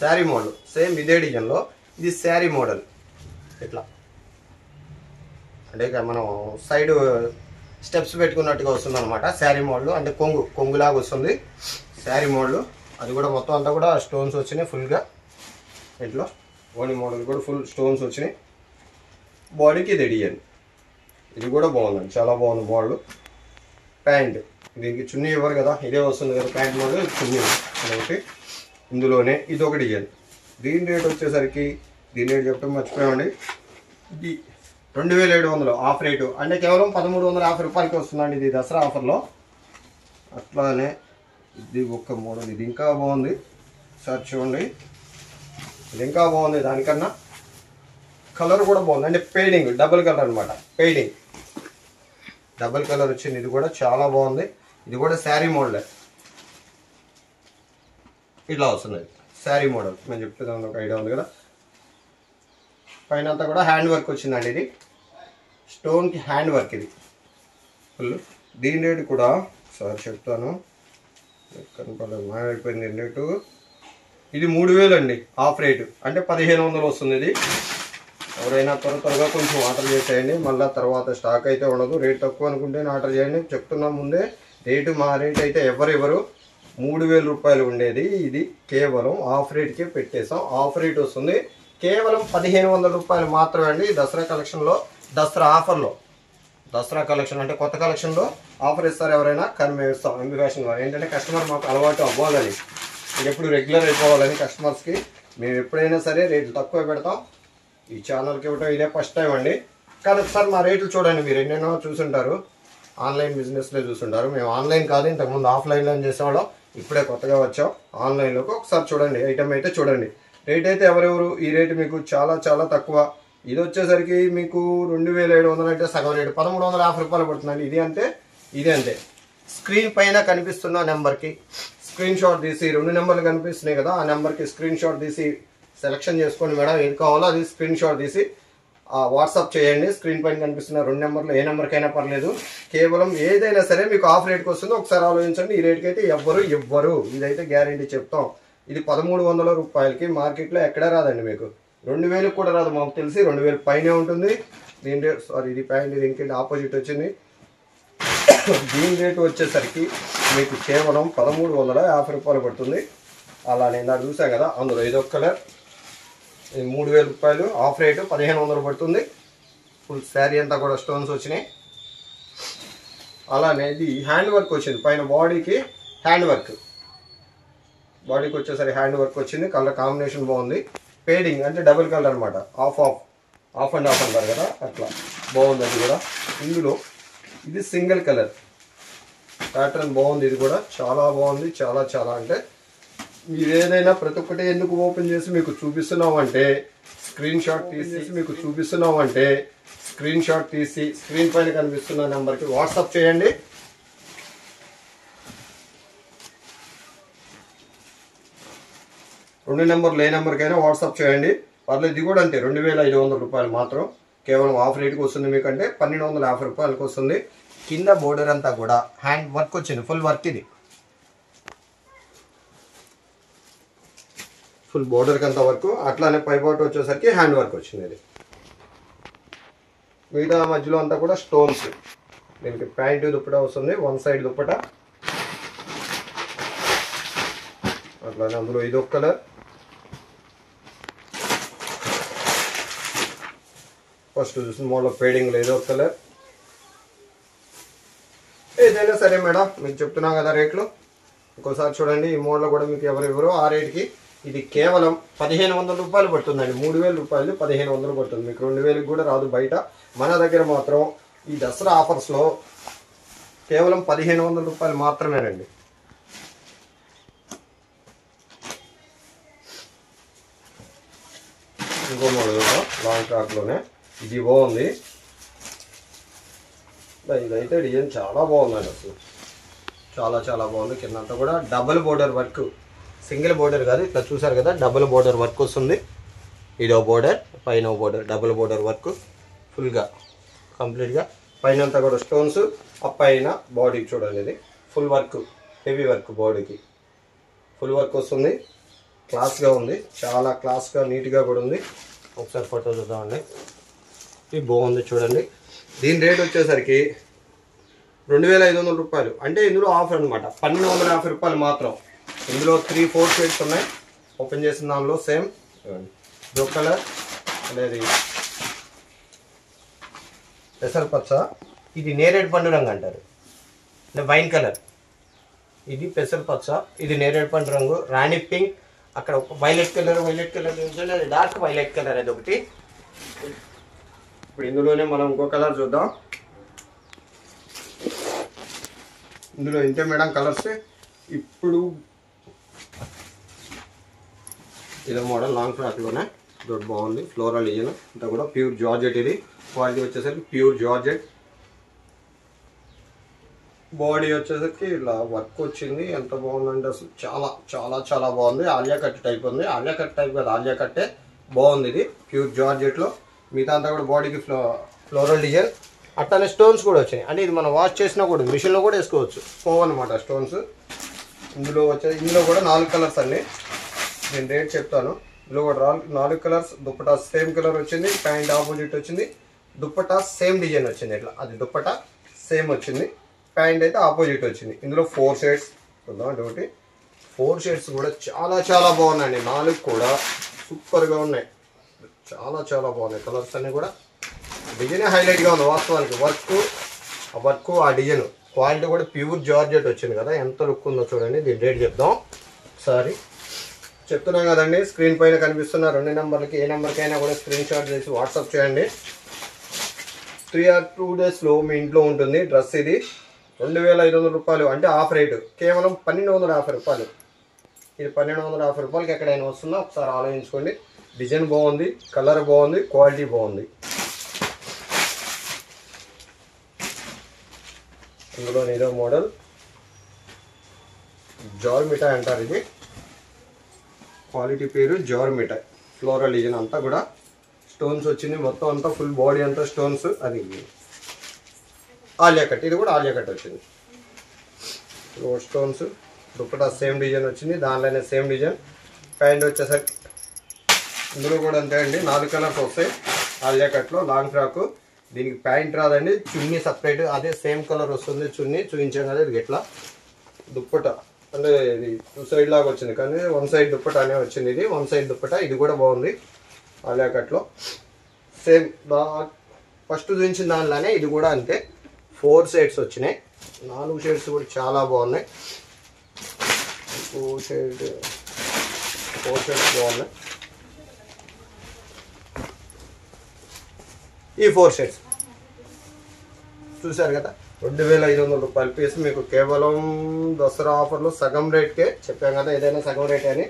శారీ మోడల్ సేమ్ ఇదే డిజైన్లో. ఇది శారీ మోడల్. ఇట్లా. అంటే మనం సైడ్ స్టెప్స్ పెట్టుకున్నట్టుగా వస్తుంది అనమాట శారీ మోడల్ అంటే కొంగు కొంగులాగా వస్తుంది. శారీ మోడల్. అది కూడా మొత్తం అంతా కూడా స్టోన్స్ వచ్చినాయి ఫుల్గా ఇంట్లో ఓని మోడల్ కూడా ఫుల్ స్టోన్స్ వచ్చినాయి. బాడీకి ఇది డిజైన్ ఇది కూడా బాగుందండి. చాలా బాగుంది మోడల్. ప్యాంట్ దీనికి చున్నీ ఇవ్వరు కదా. ఇదే వస్తుంది కదా ప్యాంట్ మోడల్. చున్నీ. ఒకటి ఇందులోనే ఇది ఒకటి ఇవ్వాలి దీని రేట్ వచ్చేసరికి దీని రేట్ చెప్పడం మర్చిపోయామండి. ఇది రెండు వేల ఏడు వందలు ఆఫ్ రేటు. అంటే కేవలం పదమూడు వందల యాభై రూపాయలకి వస్తుందండి ఇది దసరా ఆఫర్లో. అట్లానే ఇది ఒక్క మోడల్ ఇది ఇంకా బాగుంది. సార్ చూడండి. ఇది ఇంకా బాగుంది దానికన్నా. కలర్ కూడా బాగుంది. అంటే పెయింటింగ్ డబుల్ కలర్ అనమాట పెయింటింగ్. డబుల్ కలర్ వచ్చింది. ఇది కూడా చాలా బాగుంది. ఇది కూడా శారీ మోడలే. ఇట్లా వస్తుంది. శారీ మోడల్. నేను చెప్తే ఒక ఐడియా ఉంది కదా. పైన అంతా కూడా హ్యాండ్ వర్క్ వచ్చిందండి ఇది. స్టోన్కి హ్యాండ్ వర్క్ ఇది. ఫుల్. దీని రేటు కూడా సార్ చెప్తాను. కనపడలేదు. మాయమైపోయింది రేటు ఇది మూడు వేలండి అండి ఆఫ్ రేటు. అంటే పదిహేను వందలు వస్తుంది ఇది. ఎవరైనా త్వర త్వరగా కొంచెం ఆర్డర్ చేసేయండి. మళ్ళీ తర్వాత స్టాక్ అయితే ఉండదు. రేట్ తక్కువ అనుకుంటేనే ఆర్డర్ చేయండి. చెప్తున్నా ముందే రేటు మా రేట్ అయితే ఎవరెవరు మూడు వేల రూపాయలు ఉండేది. ఇది కేవలం ఆఫ్ రేట్కే పెట్టేసాం ఆఫ్ రేట్ వస్తుంది. కేవలం పదిహేను వందల రూపాయలు మాత్రమే అండి. దసరా కలెక్షన్లో దసరా ఆఫర్లో. దసరా కలెక్షన్ అంటే కొత్త కలెక్షన్లో ఆఫర్ ఇస్తారు ఎవరైనా కానీ మేము ఇస్తాం. ఎంబీ ఫ్యాషన్ వారు ఏంటంటే కస్టమర్ మాకు అలవాటు అవ్వాలని. ఎప్పుడు రెగ్యులర్ అయిపోవాలని కస్టమర్స్కి మేము ఎప్పుడైనా సరే రేట్లు తక్కువ పెడతాం. ఈ ఛానల్కి ఇవ్వటం ఇదే ఫస్ట్ టైం అండి. కానీ ఒకసారి మా రేట్లు చూడండి మీరు. ఎన్నెన్నో చూసుంటారు. ఆన్లైన్ బిజినెస్లో చూసుంటారు. మేము ఆన్లైన్ కాదు ఇంతకుముందు ఆఫ్లైన్లో చేసేవాళ్ళం. ఇప్పుడే కొత్తగా వచ్చాం. ఆన్లైన్లోకి ఒకసారి చూడండి. ఐటమ్ అయితే చూడండి. రేట్ అయితే ఎవరెవరు? ఈ రేటు మీకు చాలా చాలా తక్కువ. ఇది వచ్చేసరికి మీకు రెండు వేల ఏడు వందలు అంటే సగం రేటు. పదమూడు వందల యాభై రూపాయలు పడుతుందండి. ఇది అంతే ఇది అంతే స్క్రీన్ పైన కనిపిస్తున్న నెంబర్కి స్క్రీన్ షాట్ తీసి రెండు నెంబర్లు కనిపిస్తున్నాయి కదా ఆ నెంబర్కి స్క్రీన్ షాట్ తీసి సెలెక్షన్ చేసుకోండి మేడం. ఏది కావాలో అది స్క్రీన్ షాట్ తీసి ఆ, వాట్సాప్ చేయండి. స్క్రీన్ పైన కనిపిస్తున్న రెండు నెంబర్లు ఏ నెంబర్కైనా పర్లేదు. కేవలం ఏదైనా సరే మీకు ఆఫ్ రేట్కి వస్తుందో. ఒకసారి ఆలోచించండి. ఈ రేట్కి అయితే ఎవ్వరు ఇవ్వరు. ఇదైతే గ్యారంటీ చెప్తాం. ఇది పదమూడు వందల రూపాయలకి మార్కెట్లో ఎక్కడా రాదండి మీకు. రెండు వేలకు కూడా రాదు మాకు తెలిసి రెండు వేలు పైనే ఉంటుంది. దీని రేట్ సారీ ఇది ప్యాంట్ దీనికి ఆపోజిట్ వచ్చింది. దీని రేటు వచ్చేసరికి మీకు కేవలం పదమూడు వందల యాభై రూపాయలు పడుతుంది. అలా నేను దాన్ని చూసాను కదా అందులో ఇదొక కలర్. ఇది మూడు వేల రూపాయలు ఆఫ్ రేటు పదిహేను వందలు పడుతుంది. ఫుల్ శారీ అంతా కూడా స్టోన్స్ వచ్చినాయి. అలానే ఇది హ్యాండ్ వర్క్ వచ్చింది పైన బాడీకి హ్యాండ్ వర్క్. బాడీకి వచ్చేసరికి హ్యాండ్ వర్క్ వచ్చింది కలర్ కాంబినేషన్ బాగుంది. పేడింగ్ అంటే డబుల్ కలర్ అనమాట half half. Half and half అంటారు కదా అట్లా. బాగుంది అది కూడా. ఇందులో ఇది సింగిల్ కలర్. ప్యాటర్న్ బాగుంది ఇది కూడా. చాలా బాగుంది చాలా చాలా. అంటే మీరు ఏదైనా ప్రతి ఒక్కటి ఎందుకు ఓపెన్ చేసి మీకు చూపిస్తున్నాం అంటే స్క్రీన్ షాట్ తీసి మీకు చూపిస్తున్నాం అంటే స్క్రీన్ షాట్ తీసి స్క్రీన్ పైన కనిపిస్తున్న నెంబర్కి వాట్సాప్ చేయండి. రెండు నెంబర్లు ఏ నెంబర్కైనా వాట్సాప్ చేయండి. పర్లేదు ఇది కూడా అంతే. రెండు వేల ఐదు వందల రూపాయలు మాత్రం. కేవలం ఆఫ్ రేట్కి వస్తుంది మీకంటే పన్నెండు వందల యాభై రూపాయలకు వస్తుంది. కింద బోర్డర్ అంతా కూడా హ్యాండ్ వర్క్ వచ్చింది. ఫుల్ వర్క్ ఇది. ఫుల్ బోర్డర్కి అంత వర్క్ అట్లానే పైపాటు వచ్చేసరికి హ్యాండ్ వర్క్ వచ్చింది ఇది. మిగతా మధ్యలో అంతా కూడా స్టోన్స్ దీనికి ప్యాంటు దుప్పట వస్తుంది. One side dupatta. అట్లానే అందులో ఇది ఒక కలర్ ఫస్ట్ చూసిన మోడల్ ఫేడింగ్ ఏదో ఒక కలర్ ఏదైనా సరే మేడం మీకు చెప్తున్నాం కదా రేట్లు. ఇంకోసారి చూడండి ఈ మోడల్ కూడా మీకు ఎవరు ఆ రేట్కి ఇది కేవలం పదిహేను వందల రూపాయలు పడుతుందండి. మూడు వేల రూపాయలు పదిహేను వందలు పడుతుంది. మీకు రెండు వేలకు కూడా రాదు బయట. మన దగ్గర మాత్రం ఈ దసరా ఆఫర్స్లో కేవలం పదిహేను వందల రూపాయలు మాత్రమేనండి. ఇంకో మోడల్ లాంగ్ ట్రాక్లోనే ఇది బాగుంది. ఇదైతే డిజైన్ చాలా బాగుందండి అసలు. చాలా చాలా బాగుంది. కిందంతా కూడా double border work. Single border కాదు ఇట్లా చూసారు కదా డబుల్ బోర్డర్ వర్క్ వస్తుంది. ఇదో బోర్డర్ పైన బోర్డర్ డబుల్ బోర్డర్ వర్క్ ఫుల్గా కంప్లీట్గా. పైన అంతా కూడా స్టోన్స్ ఆ పైన బాడీ చూడండి ఇది. ఫుల్ వర్క్ హెవీ వర్క్ బాడీకి. ఫుల్ వర్క్ వస్తుంది. క్లాస్గా ఉంది. చాలా క్లాస్గా నీట్గా కూడా ఉంది. ఒకసారి ఫోటో చూద్దామండి. ఇది బాగుంది చూడండి. దీని రేట్ వచ్చేసరికి రెండు వేల ఐదు వందల రూపాయలు. అంటే ఇందులో ఆఫర్ అనమాట పన్నెండు వందల యాభై రూపాయలు మాత్రం. ఇందులో త్రీ ఫోర్ షేడ్స్ ఉన్నాయి. ఓపెన్ చేసిన దానిలో సేమ్ బ్లూ కలర్ అనేది పెసరపచ్చ ఇది నేరేడు పండు రంగు అంటారు. అంటే వైన్ కలర్. ఇది పెసరపచ్చ ఇది నేరేడు పండు రంగు రాణి పింక్. అక్కడ ఒక వైలెట్ కలర్ వైలెట్ కలర్ అది డార్క్ వైలెట్ కలర్ అది ఒకటి. ఇప్పుడు ఇందులోనే మనం ఇంకో కలర్ చూద్దాం. ఇందులో ఇంతే మేడం కలర్స్. ఇప్పుడు ఇదో మోడల్ లాంగ్ ఫ్రాక్లోనే దొడ్డు బాగుంది. ఫ్లోరల్ ఇయన్. అంతా కూడా ప్యూర్ జార్జెట్ ఇది. క్వాలిటీ వచ్చేసరికి ప్యూర్ జార్జెట్. బాడీ వచ్చేసరికి ఇలా వర్క్ వచ్చింది. ఎంత బాగుందంటే అసలు చాలా చాలా చాలా బాగుంది. ఆలియా కట్ టైప్ ఉంది. ఆలియా కట్ టైప్ కాదు. ఆలియా కట్టే బాగుంది ఇది. ప్యూర్ జార్జెట్లో. మిగతా అంతా కూడా బాడీకి ఫ్లో ఫ్లోరల్ డిజైన్. అట్లనే స్టోన్స్ కూడా వచ్చినాయి అంటే ఇది మనం వాష్ చేసినా కూడా మిషన్లో కూడా వేసుకోవచ్చు. పోవన్నమాట స్టోన్స్. ఇందులో వచ్చే ఇందులో కూడా నాలుగు కలర్స్ అన్నీ నేను రేట్ చెప్తాను. ఇందులో కూడా నాలుగు నాలుగు కలర్స్ దుప్పటా సేమ్ కలర్ వచ్చింది ప్యాంట్ ఆపోజిట్ వచ్చింది దుప్పటా సేమ్ డిజైన్ వచ్చింది ఇట్లా. అది దుప్పటా సేమ్ వచ్చింది ప్యాంట్ అయితే ఆపోజిట్ వచ్చింది. ఇందులో ఫోర్ షేడ్స్ చూద్దాం ఒకటి ఫోర్ షేడ్స్ కూడా చాలా చాలా బాగున్నాయండి. నాలుగు కూడా సూపర్గా ఉన్నాయి. చాలా చాలా బాగున్నాయి. కలర్స్ అన్నీ కూడా డిజైన్ హైలైట్గా ఉంది వాస్తవానికి. వర్క్ ఆ వర్క్ ఆ డిజైన్. క్వాలిటీ కూడా ప్యూర్ జార్జెట్ వచ్చింది కదా ఎంత లుక్ ఉందో చూడండి. దీని రేట్ చెప్దాం. సారీ చెప్తున్నాం కదండి స్క్రీన్ పైన కనిపిస్తున్న రెండు నెంబర్లకి ఏ నెంబర్కైనా కూడా స్క్రీన్ షాట్ చేసి వాట్సాప్ చేయండి. త్రీ ఆర్ టూ డేస్లో మీ ఇంట్లో ఉంటుంది డ్రెస్ ఇది. రెండు వేల ఐదు వందల రూపాయలు అంటే ఆఫ్ రేటు కేవలం పన్నెండు వందల యాభై రూపాయలు. ఇది పన్నెండు వందల యాభై రూపాయలకి ఎక్కడైనా వస్తుందో? ఒకసారి ఆలోచించుకోండి. డిజైన్ బాగుంది కలర్ బాగుంది క్వాలిటీ బాగుంది. ఇందులో ఏదో మోడల్. జార్ మిఠాయి అంటారు ఇది. క్వాలిటీ పేరు జార్ మిఠాయి ఫ్లోరల్ డిజైన్ అంతా కూడా స్టోన్స్ వచ్చింది. మొత్తం అంతా ఫుల్ బాడీ అంతా స్టోన్స్ అది. ఆలియా కట్ ఇది కూడా ఆలియా కట్ వచ్చింది స్టోన్స్ దుప్పటా సేమ్ డిజైన్ వచ్చింది. దానిలోనే సేమ్ డిజైన్. ప్యాంట్ వచ్చేసరికి ఇందులో కూడా అంతే అండి నాలుగు కలర్స్ వస్తాయి. ఆలియా కట్లో లాంగ్ ఫ్రాకు. దీనికి ప్యాంట్ రాదండి. చున్నీ సపరేట్. అదే సేమ్ కలర్ వస్తుంది చున్నీ. చూపించాం కదా ఇది ఎట్లా? దుప్పట. అంటే ఇది టూ సైడ్ లాగా వచ్చింది. కానీ వన్ సైడ్ దుప్పట అనే వచ్చింది ఇది. One side dupatta. ఇది కూడా బాగుంది ఆలియా కట్లో సేమ్ ఫస్ట్ చూపించిన దానిలానే ఇది కూడా అంతే. ఫోర్ షేడ్స్ వచ్చినాయి. నాలుగు షేడ్స్ కూడా చాలా బాగున్నాయి. ఫోర్ షేడ్ ఫోర్ షేడ్స్ బాగున్నాయి. ఈ ఫోర్ షేడ్స్. చూశారు కదా? రెండు వేల ఐదు వందల రూపాయల పీస్ మీకు కేవలం దసరా ఆఫర్లో సగం రేట్కే చెప్పాం కదా ఏదైనా సగం రేట్ అని.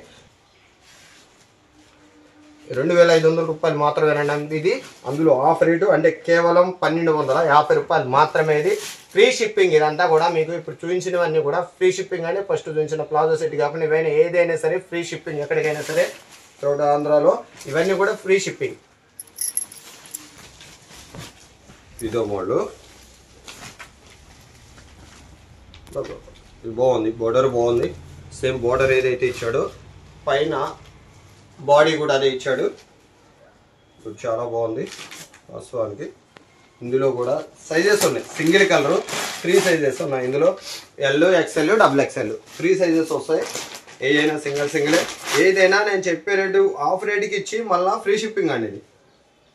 రెండు వేల ఐదు వందల రూపాయలు మాత్రమేనండి ఇది. అందులో ఆఫ్ రేటు అంటే కేవలం పన్నెండు వందల యాభై రూపాయలు మాత్రమే ఇది. ఫ్రీ షిప్పింగ్ ఇదంతా కూడా మీకు ఇప్పుడు చూపించినవన్నీ కూడా ఫ్రీ షిప్పింగ్ అని ఫస్ట్ చూపించిన ప్లాజో సెట్ కాకుండా ఇవైనా ఏదైనా సరే ఫ్రీ షిప్పింగ్ ఎక్కడికైనా సరే చోట ఆంధ్రాలో ఇవన్నీ కూడా ఫ్రీ షిప్పింగ్. ఇదో మోడల్. ఇది బాగుంది బోర్డర్ బాగుంది. సేమ్ బోర్డర్ ఏదైతే ఇచ్చాడో పైన బాడీ కూడా అదే ఇచ్చాడు. ఇప్పుడు చాలా బాగుంది వాస్తవానికి. ఇందులో కూడా సైజెస్ ఉన్నాయి సింగిల్ కలర్ త్రీ సైజెస్ ఉన్నాయి. ఇందులో L XL double XL three sizes వస్తాయి. ఏదైనా సింగిల్ సింగిల్. ఏదైనా నేను చెప్పే రేటు ఆఫ్ రేట్కి ఇచ్చి మళ్ళీ ఫ్రీ షిప్పింగ్ అండి ఇది.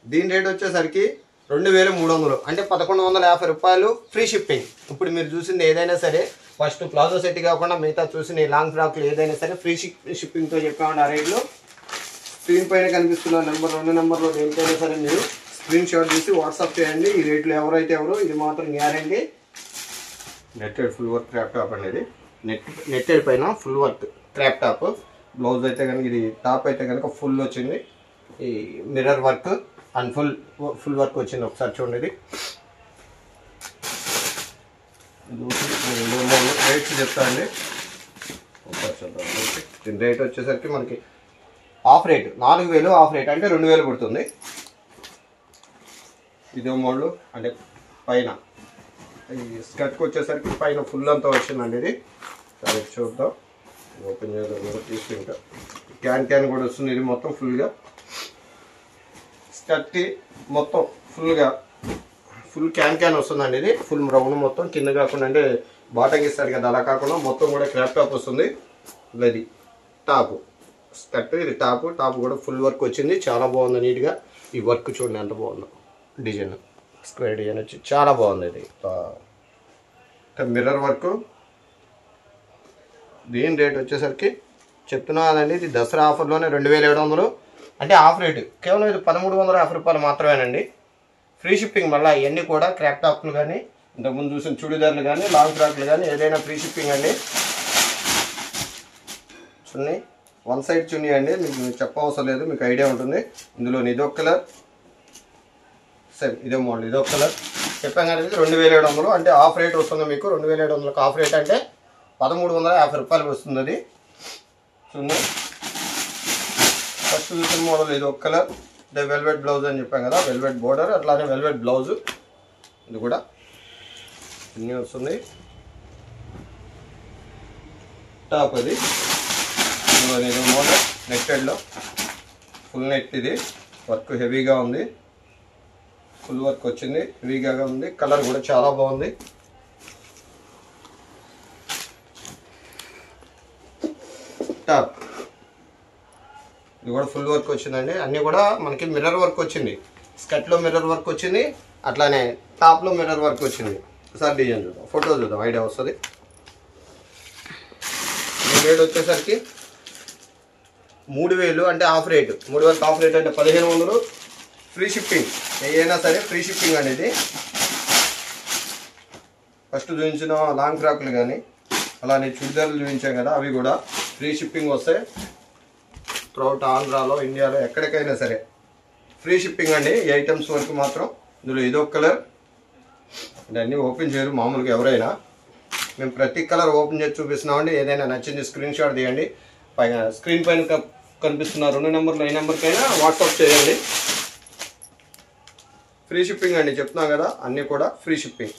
దీని రేట్ వచ్చేసరికి రెండు వేల మూడు వందలు. అంటే పదకొండు వందల యాభై రూపాయలు ఫ్రీ షిప్పింగ్ ఇప్పుడు మీరు చూసింది ఏదైనా సరే ఫస్ట్ ప్లాజో సెట్ కాకుండా మిగతా చూసిన లాంగ్ ఫ్రాక్లు ఏదైనా సరే ఫ్రీ షిప్పింగ్తో చెప్పామండి ఆ రేట్లు. స్క్రీన్ పైన కనిపిస్తున్న నెంబర్ రెండు నెంబర్లో దేనికైనా సరే మీరు స్క్రీన్ షాట్ తీసి వాట్సాప్ చేయండి. ఈ రేట్లు ఎవరైతే ఎవరో ఇది మాత్రం guarantee netted full work crop top అనేది నెట్ నెట్టెడ్ పైన full work crop top blouse అయితే కనుక ఇది టాప్ అయితే కనుక ఫుల్ వచ్చింది. ఈ mirror work and full full work వచ్చింది. ఒకసారి చూడండి ఇది. రేట్స్ చెప్తా అండి. ఒకసారి చూద్దాం. రేట్ వచ్చేసరికి మనకి ఆఫ్ రేట్ నాలుగు వేలు ఆఫ్ రేట్ అంటే రెండు వేలు పడుతుంది. ఇదో మోడల్ అంటే పైన. ఈ స్కర్ట్కి వచ్చేసరికి పైన ఫుల్ అంతా వచ్చిందండి ఇది. సరే చూద్దాం. ఓపెన్ చేద్దాం. తీసుకుంటాం. క్యాన్ క్యాన్ కూడా వస్తుంది. ఇది మొత్తం ఫుల్గా కట్టి మొత్తం ఫుల్గా ఫుల్ క్యాన్ క్యాన్ వస్తుందండి ఇది. ఫుల్ రౌండ్ మొత్తం కింద కాకుండా అంటే బాటం ఇస్తారు కదా అలా కాకుండా మొత్తం కూడా క్రాప్ టాప్ వస్తుంది. ఇది టాప్. స్కర్ట్ ఇది టాప్. టాప్ కూడా ఫుల్ వర్క్ వచ్చింది. చాలా బాగుంది నీట్గా. ఈ వర్క్ చూడండి ఎంత బాగుందో. డిజైన్ స్క్వేర్ డిజైన్ వచ్చి చాలా బాగుంది ఇది. Mirror work. దీని రేట్ వచ్చేసరికి చెప్తున్నానండి ఇది దసరా ఆఫర్లోనే రెండు వేల ఏడు వందలు. అంటే ఆఫ్ రేటు. కేవలం ఇది పదమూడు వందల యాభై రూపాయలు మాత్రమేనండి. ఫ్రీ షిప్పింగ్ మళ్ళీ ఇవన్నీ కూడా క్రాప్ టాప్లు కానీ ఇంతకుముందు చూసిన చుడిదార్లు కానీ లాంగ్ ఫ్రాక్లు కానీ ఏదైనా ఫ్రీ షిప్పింగ్ అండి. చున్నీ వన్ సైడ్ చున్నీ అండి. మీకు చెప్పవసరం లేదు మీకు ఐడియా ఉంటుంది. ఇందులో ఇదొక కలర్ సేమ్ ఇదే మోడల్ ఇదొక కలర్. చెప్పాం కదా రెండు వేల ఏడు వందలు. అంటే ఆఫ్ రేట్ వస్తుంది మీకు రెండు వేల ఏడు వందలకు ఆఫ్ రేట్ అంటే పదమూడు వందల యాభై రూపాయలు వస్తుంది అది. చున్నీ ఫస్ట్ చూసిన మోడల్ ఇది ఒక కలర్ అంటే వెల్వెట్ బ్లౌజ్ అని చెప్పాం కదా వెల్వెట్ బోర్డర్ అట్లానే వెల్వెట్ బ్లౌజ్. ఇది కూడా ఇన్ని వస్తుంది. టాప్ అది ఇది మోడల్. నెక్టెడ్లో ఫుల్ నెట్ ఇది. వర్క్ హెవీగా ఉంది. ఫుల్ వర్క్ వచ్చింది. హెవీగా ఉంది. కలర్ కూడా చాలా బాగుంది. టాప్ ఇది కూడా ఫుల్ వర్క్ వచ్చిందండి. అన్నీ కూడా మనకి మిర్రర్ వర్క్ వచ్చింది. స్కర్ట్లో మిర్రర్ వర్క్ వచ్చింది. అట్లానే టాప్లో మిర్రర్ వర్క్ వచ్చింది. సార్ డిజైన్ చూద్దాం. ఫోటో చూద్దాం. ఐడియా వస్తుంది. రేట్ వచ్చేసరికి మూడు వేలు అంటే ఆఫ్ రేటు. మూడు వేలకు ఆఫ్ రేట్ అంటే పదిహేను వందలు. Free shipping. ఏదైనా సరే ఫ్రీ షిప్పింగ్ అనేది. ఫస్ట్ చూపించిన లాంగ్ ఫ్రాక్లు కానీ అలానే చుడిదార్లు చూపించాం కదా అవి కూడా ఫ్రీ షిప్పింగ్ వస్తాయి. త్రౌట్ ఆంధ్రాలో ఇండియాలో ఎక్కడికైనా సరే. ఫ్రీ షిప్పింగ్ అండి ఈ ఐటమ్స్ వరకు మాత్రం. ఇందులో ఇదొక కలర్. అంటే అన్నీ ఓపెన్ చేయరు మామూలుగా ఎవరైనా. మేము ప్రతి కలర్ ఓపెన్ చేసి చూపిస్తున్నామండి. ఏదైనా నచ్చింది స్క్రీన్ షాట్ తీయండి. పైన స్క్రీన్ పైన కనిపిస్తున్న రెండు నెంబర్లు ఏ నెంబర్కైనా వాట్సాప్ చేయండి. ఫ్రీ షిప్పింగ్ అండి చెప్తున్నాం కదా అన్నీ కూడా ఫ్రీ షిప్పింగ్.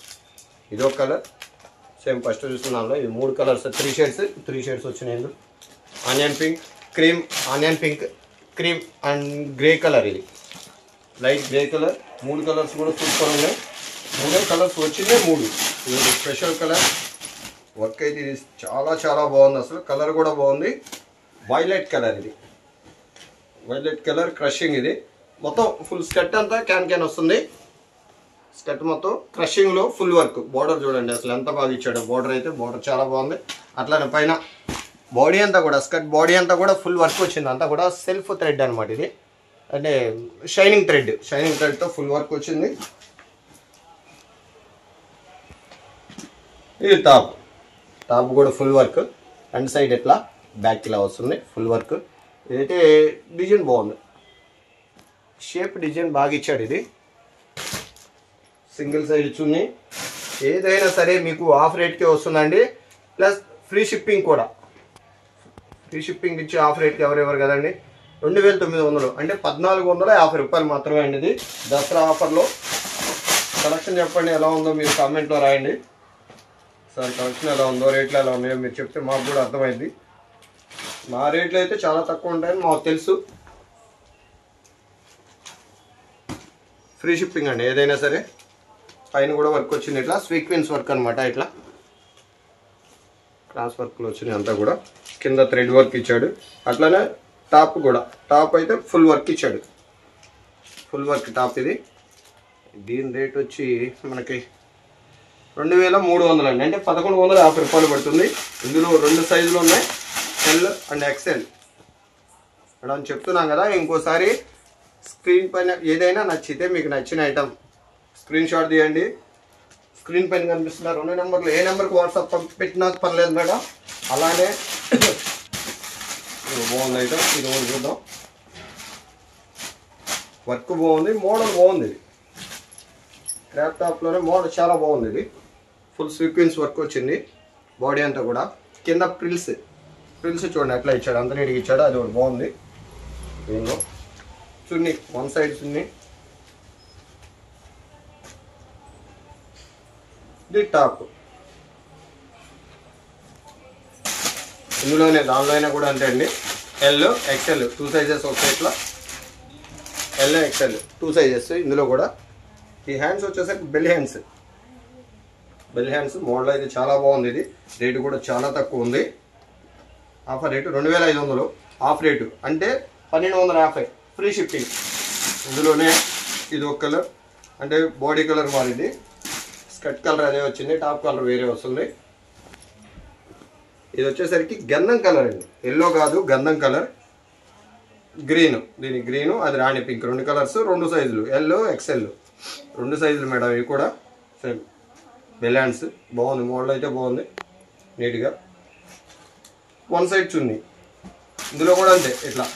ఇదొక కలర్. సేమ్ ఫస్ట్ చూస్తున్నాను ఇది మూడు colours three shades. Three shades వచ్చినాయి onion pink cream onion pink cream and grey colour ఇది. లైట్ గ్రే కలర్ మూడు కలర్స్ కూడా సూపర్ ఉన్నాయి. మూడే కలర్స్ వచ్చినాయి మూడు. ఇది స్పెషల్ కలర్. వర్క్ అయితే ఇది చాలా చాలా బాగుంది అసలు. కలర్ కూడా బాగుంది. వైలెట్ కలర్ ఇది. వైలెట్ కలర్ క్రషింగ్ ఇది. మొత్తం ఫుల్ స్కర్ట్ అంతా క్యాన్ క్యాన్ వస్తుంది. స్కర్ట్ మొత్తం క్రషింగ్లో ఫుల్ వర్క్ బార్డర్ చూడండి అసలు ఎంత బాగా ఇచ్చాడు. బార్డర్ అయితే బార్డర్ చాలా బాగుంది. అట్లానే పైన బాడీ అంతా కూడా స్కర్ట్ బాడీ అంతా కూడా ఫుల్ వర్క్ వచ్చింది. అంతా కూడా సెల్ఫ్ థ్రెడ్ అనమాట ఇది. అంటే షైనింగ్ థ్రెడ్ షైనింగ్ థ్రెడ్తో ఫుల్ వర్క్ వచ్చింది. ఇది టాప్. టాప్ కూడా ఫుల్ వర్క్. అండ్ సైడ్ ఎట్లా? బ్యాక్ ఇలా వస్తుంది ఫుల్ వర్క్. ఇదైతే డిజైన్ బాగుంది. షేప్ డిజైన్ బాగా ఇచ్చాడు ఇది. సింగిల్ సైడ్ ఇచ్చింది ఏదైనా సరే మీకు ఆఫ్ రేట్కే వస్తుందండి. ప్లస్ ఫ్రీ షిప్పింగ్ కూడా. ఫ్రీ షిప్పింగ్ ఇచ్చి అయితే రేట్కి ఎవరు కదండి? రెండు వేల తొమ్మిది వందలు. అంటే పద్నాలుగు వందల యాభై రూపాయలు మాత్రమే అండి ఇది. దసరా ఆఫర్లో. కలెక్షన్ చెప్పండి ఎలా ఉందో మీరు కామెంట్లో రాయండి. సార్ కలెక్షన్ ఎలా ఉందో రేట్లు ఎలా ఉన్నాయో మీరు చెప్తే మాకు కూడా అర్థమైంది మా రేట్లు అయితే చాలా తక్కువ ఉంటాయని మాకు తెలుసు. ఫ్రీ షిప్పింగ్ అండి ఏదైనా సరే. పైన కూడా వర్క్ వచ్చింది ఇట్లా. స్వీక్వెన్స్ వర్క్ అనమాట ఇట్లా. క్రాస్ వర్క్లో వచ్చినాయి అంతా కూడా. కింద థ్రెడ్ వర్క్ ఇచ్చాడు. అట్లానే టాప్ కూడా. టాప్ అయితే ఫుల్ వర్క్ ఇచ్చాడు. ఫుల్ వర్క్ టాప్ ఇది. దీని రేట్ వచ్చి మనకి రెండు వేల మూడు వందలు అండి. అంటే పదకొండు వందల యాభై రూపాయలు పడుతుంది. ఇందులో రెండు సైజులు ఉన్నాయి. ఎల్ అండ్ ఎక్స్ఎల్ అని చెప్తున్నాం కదా ఇంకోసారి స్క్రీన్ పైన ఏదైనా నచ్చితే మీకు నచ్చిన ఐటమ్ స్క్రీన్ షాట్ తీయండి. స్క్రీన్ పైన కనిపిస్తున్న రెండు నెంబర్లు. ఏ నెంబర్కి వాట్సాప్ పెట్టినా పర్లేదు మేడం. అలానే ఇది బాగుంది అయితే. ఇది ఒకటి చూద్దాం. వర్క్ బాగుంది. మోడల్ బాగుంది ఇది. క్రాప్ టాప్లోనే మోడల్ చాలా బాగుంది ఇది. ఫుల్ సీక్వెన్స్ వర్క్ వచ్చింది. బాడీ అంతా కూడా. కింద ప్రిల్స్. ప్రిల్స్ చూడండి ఎట్లా ఇచ్చాడు. అంత నీటికి ఇచ్చాడు. అది ఒకటి బాగుంది. దీనిలో చున్నీ. వన్ సైడ్ చున్నీ. ఇది టాప్. ఇందులోనే దానిలో అయినా కూడా అంతే అండి. ఎల్ ఎక్సెల్ టూ సైజెస్ వస్తాయి ఇట్లా. ఎల్ ఎక్సెల్ టూ సైజెస్ ఇందులో కూడా ఈ హ్యాండ్స్ వచ్చేసరికి bell hands bell hands model అయితే చాలా బాగుంది ఇది. రేటు కూడా చాలా తక్కువ ఉంది. ఆఫర్ రేటు రెండు వేల ఐదు వందలు. ఆఫ్ రేటు అంటే పన్నెండు వందల యాభై. ఫ్రీ షిఫ్టింగ్ ఇందులోనే ఇది ఒక కలర్ అంటే బాడీ కలర్ మారింది. స్కర్ట్ కలర్ అదే వచ్చింది టాప్ కలర్ వేరే వస్తుంది. ఇది వచ్చేసరికి గంధం కలర్ అండి. ఎల్లో కాదు గంధం కలర్. గ్రీన్ దీని గ్రీను అది రాణి పింక్. రెండు కలర్స్ రెండు సైజులు. ఎల్లో ఎక్సెల్ రెండు సైజులు మేడం ఇవి కూడా సేమ్. బెలాన్స్ బాగుంది మోడల్ అయితే బాగుంది నీట్గా. One side chunni. ఇందులో కూడా అంతే ఇట్లా.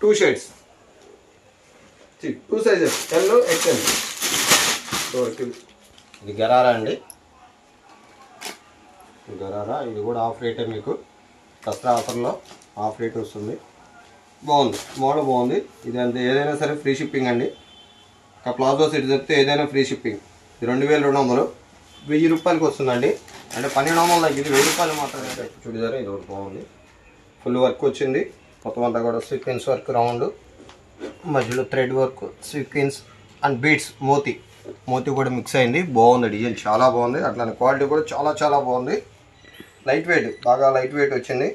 Two shades two sizes L XL ఇది గరారా అండి? గరారా ఇది కూడా ఆఫ్ రేటే మీకు. దసరా ఆఫర్లో ఆఫ్ రేట్ వస్తుంది. బాగుంది. మోడల్ బాగుంది. ఇది అంతే. ఏదైనా సరే ఫ్రీ షిప్పింగ్ అండి. ఒక ప్లాజో సెట్ చెప్తే ఏదైనా ఫ్రీ షిప్పింగ్. ఇది రెండు వేల రెండు వందలు. వెయ్యి రూపాయలకి వస్తుందండి. అంటే పన్నెండు వందల దగ్గర ఇది వెయ్యి రూపాయలు మాత్రమే. చూడిదారు ఇది ఒకటి బాగుంది. ఫుల్ వర్క్ వచ్చింది. మొత్తం అంతా కూడా సీక్వెన్స్ వర్క్ రౌండ్. మధ్యలో thread work sequence and beads Moti. మోతి కూడా మిక్స్ అయింది. బాగుంది డిజైన్ చాలా బాగుంది. అట్లానే క్వాలిటీ కూడా చాలా చాలా బాగుంది. లైట్ వెయిట్ బాగా లైట్ వెయిట్ వచ్చింది.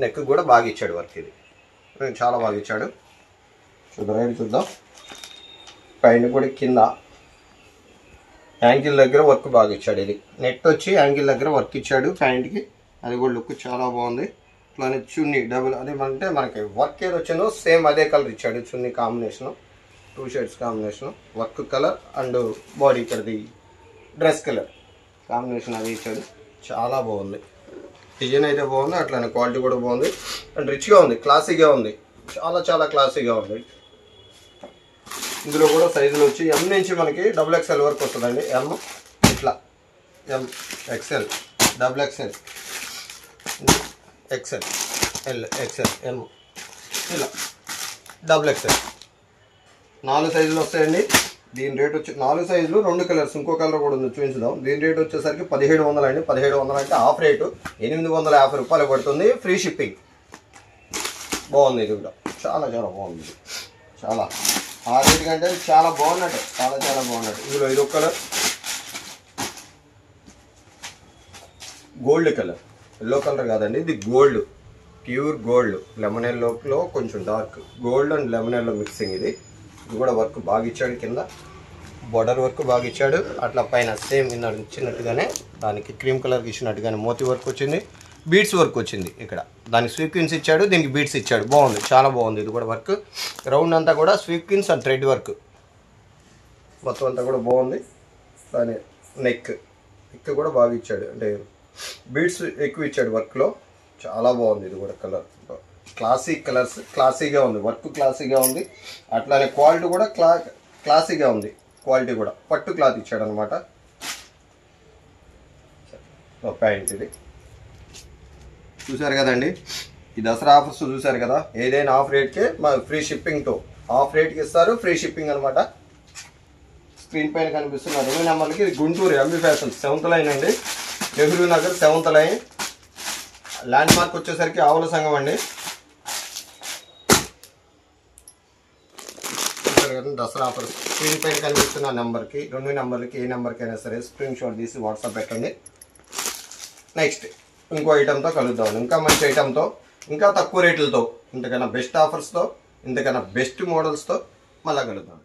నెక్ కూడా బాగా ఇచ్చాడు వర్క్ ఇది. చాలా బాగా ఇచ్చాడు. చూద్దాం రైట్ చూద్దాం. పైన కూడా కింద. యాంగిల్ దగ్గర వర్క్ బాగా ఇచ్చాడు ఇది. నెట్ వచ్చి యాంగిల్ దగ్గర వర్క్ ఇచ్చాడు ప్యాంట్కి అది కూడా లుక్ చాలా బాగుంది. అట్లానే చున్నీ డబుల్ అది అంటే మనకి వర్క్ ఏది వచ్చిందో సేమ్ అదే కలర్ ఇచ్చాడు chunni combination two shades combination work colour and body ఇక్కడది dress colour combination అది ఇచ్చాడు. చాలా బాగుంది. డిజైన్ అయితే బాగుంది అట్లానే క్వాలిటీ కూడా బాగుంది అండ్ రిచ్గా ఉంది క్లాసీగా ఉంది. చాలా చాలా క్లాసీగా ఉంది. ఇందులో కూడా సైజులు వచ్చి ఎం నుంచి మనకి డబుల్ ఎక్స్ఎల్ వరకు వస్తుందండి. ఎం ఇట్లా. M XL double XL XL L XL M ఇలా. డబుల్ ఎక్స్ఎల్ నాలుగు సైజులు వస్తాయండి. దీని రేట్ వచ్చి నాలుగు సైజులు రెండు కలర్స్. ఇంకో కలర్ కూడా ఉంది చూపించుదాం. దీని రేట్ వచ్చేసరికి పదిహేడు వందలు అండి. పదిహేడు వందలు అంటే ఆఫ్ రేటు. ఎనిమిది వందల యాభై రూపాయలు పడుతుంది. Free shipping. బాగుంది ఇది కూడా. చాలా చాలా బాగుంది. చాలా. ఆ రేటు కంటే చాలా బాగున్నట్టు. చాలా చాలా బాగున్నట్టు. ఇందులో ఇది ఒక colour. Gold colour. Yellow colour కాదండి. ఇది గోల్డ్. Pure gold. లెమన్ ఎల్లోలో కొంచెం dark. Gold and lemon yellow mixing ఇది. ఇది కూడా వర్క్ బాగా ఇచ్చాడు కింద. బోర్డర్ వర్క్ బాగా ఇచ్చాడు. అట్లా పైన సేమ్ కింద ఇచ్చినట్టుగానే దానికి క్రీమ్ కలర్కి ఇచ్చినట్టుగానే మోతి వర్క్ వచ్చింది. బీడ్స్ వర్క్ వచ్చింది ఇక్కడ. దానికి స్వీక్విన్స్ ఇచ్చాడు దీనికి బీడ్స్ ఇచ్చాడు. బాగుంది చాలా బాగుంది ఇది కూడా వర్క్ రౌండ్ అంతా కూడా స్వీక్విన్స్ అండ్ థ్రెడ్ వర్క్ మొత్తం అంతా కూడా బాగుంది. దాని నెక్ నెక్ కూడా బాగా ఇచ్చాడు. అంటే బీడ్స్ ఎక్కువ ఇచ్చాడు వర్క్లో చాలా బాగుంది ఇది కూడా కలర్ క్లాసీ కలర్స్ క్లాసీగా ఉంది. వర్క్ క్లాసీగా ఉంది. అట్లానే క్వాలిటీ కూడా క్లా క్లాసీగా ఉంది. క్వాలిటీ కూడా. పట్టు క్లాత్ ఇచ్చాడు అనమాట ప్యాంట్ ఇది. చూసారు కదండి? ఈ దసరా ఆఫర్స్ చూసారు కదా? ఏదైనా ఆఫ్ రేట్కే మా ఫ్రీ షిప్పింగ్తో ఆఫ్ రేట్కి ఇస్తారు ఫ్రీ షిప్పింగ్ అనమాట. స్క్రీన్ పైన కనిపిస్తున్న రెండు నెంబర్కి ఇది Guntur MB fashion. Seventh line అండి. Nehru Nagar seventh line. Landmark వచ్చేసరికి ఆవుల సంఘం అండి. చూసారు కదా దసరా ఆఫర్ స్క్రీన్ పైన కనిపిస్తున్న నెంబర్కి రెండు నెంబర్లకి ఏ నెంబర్కి అయినా సరే స్క్రీన్ షాట్ తీసి వాట్సాప్ పెట్టండి. నెక్స్ట్ ఇంకో ఐటెంతో కలుద్దాం. ఇంకా మంచి ఐటెంతో ఇంకా తక్కువ రేట్లతో ఇంతకన్నా బెస్ట్ ఆఫర్స్తో ఇంతకన్నా బెస్ట్ మోడల్స్తో మళ్ళీ కలుద్దాం.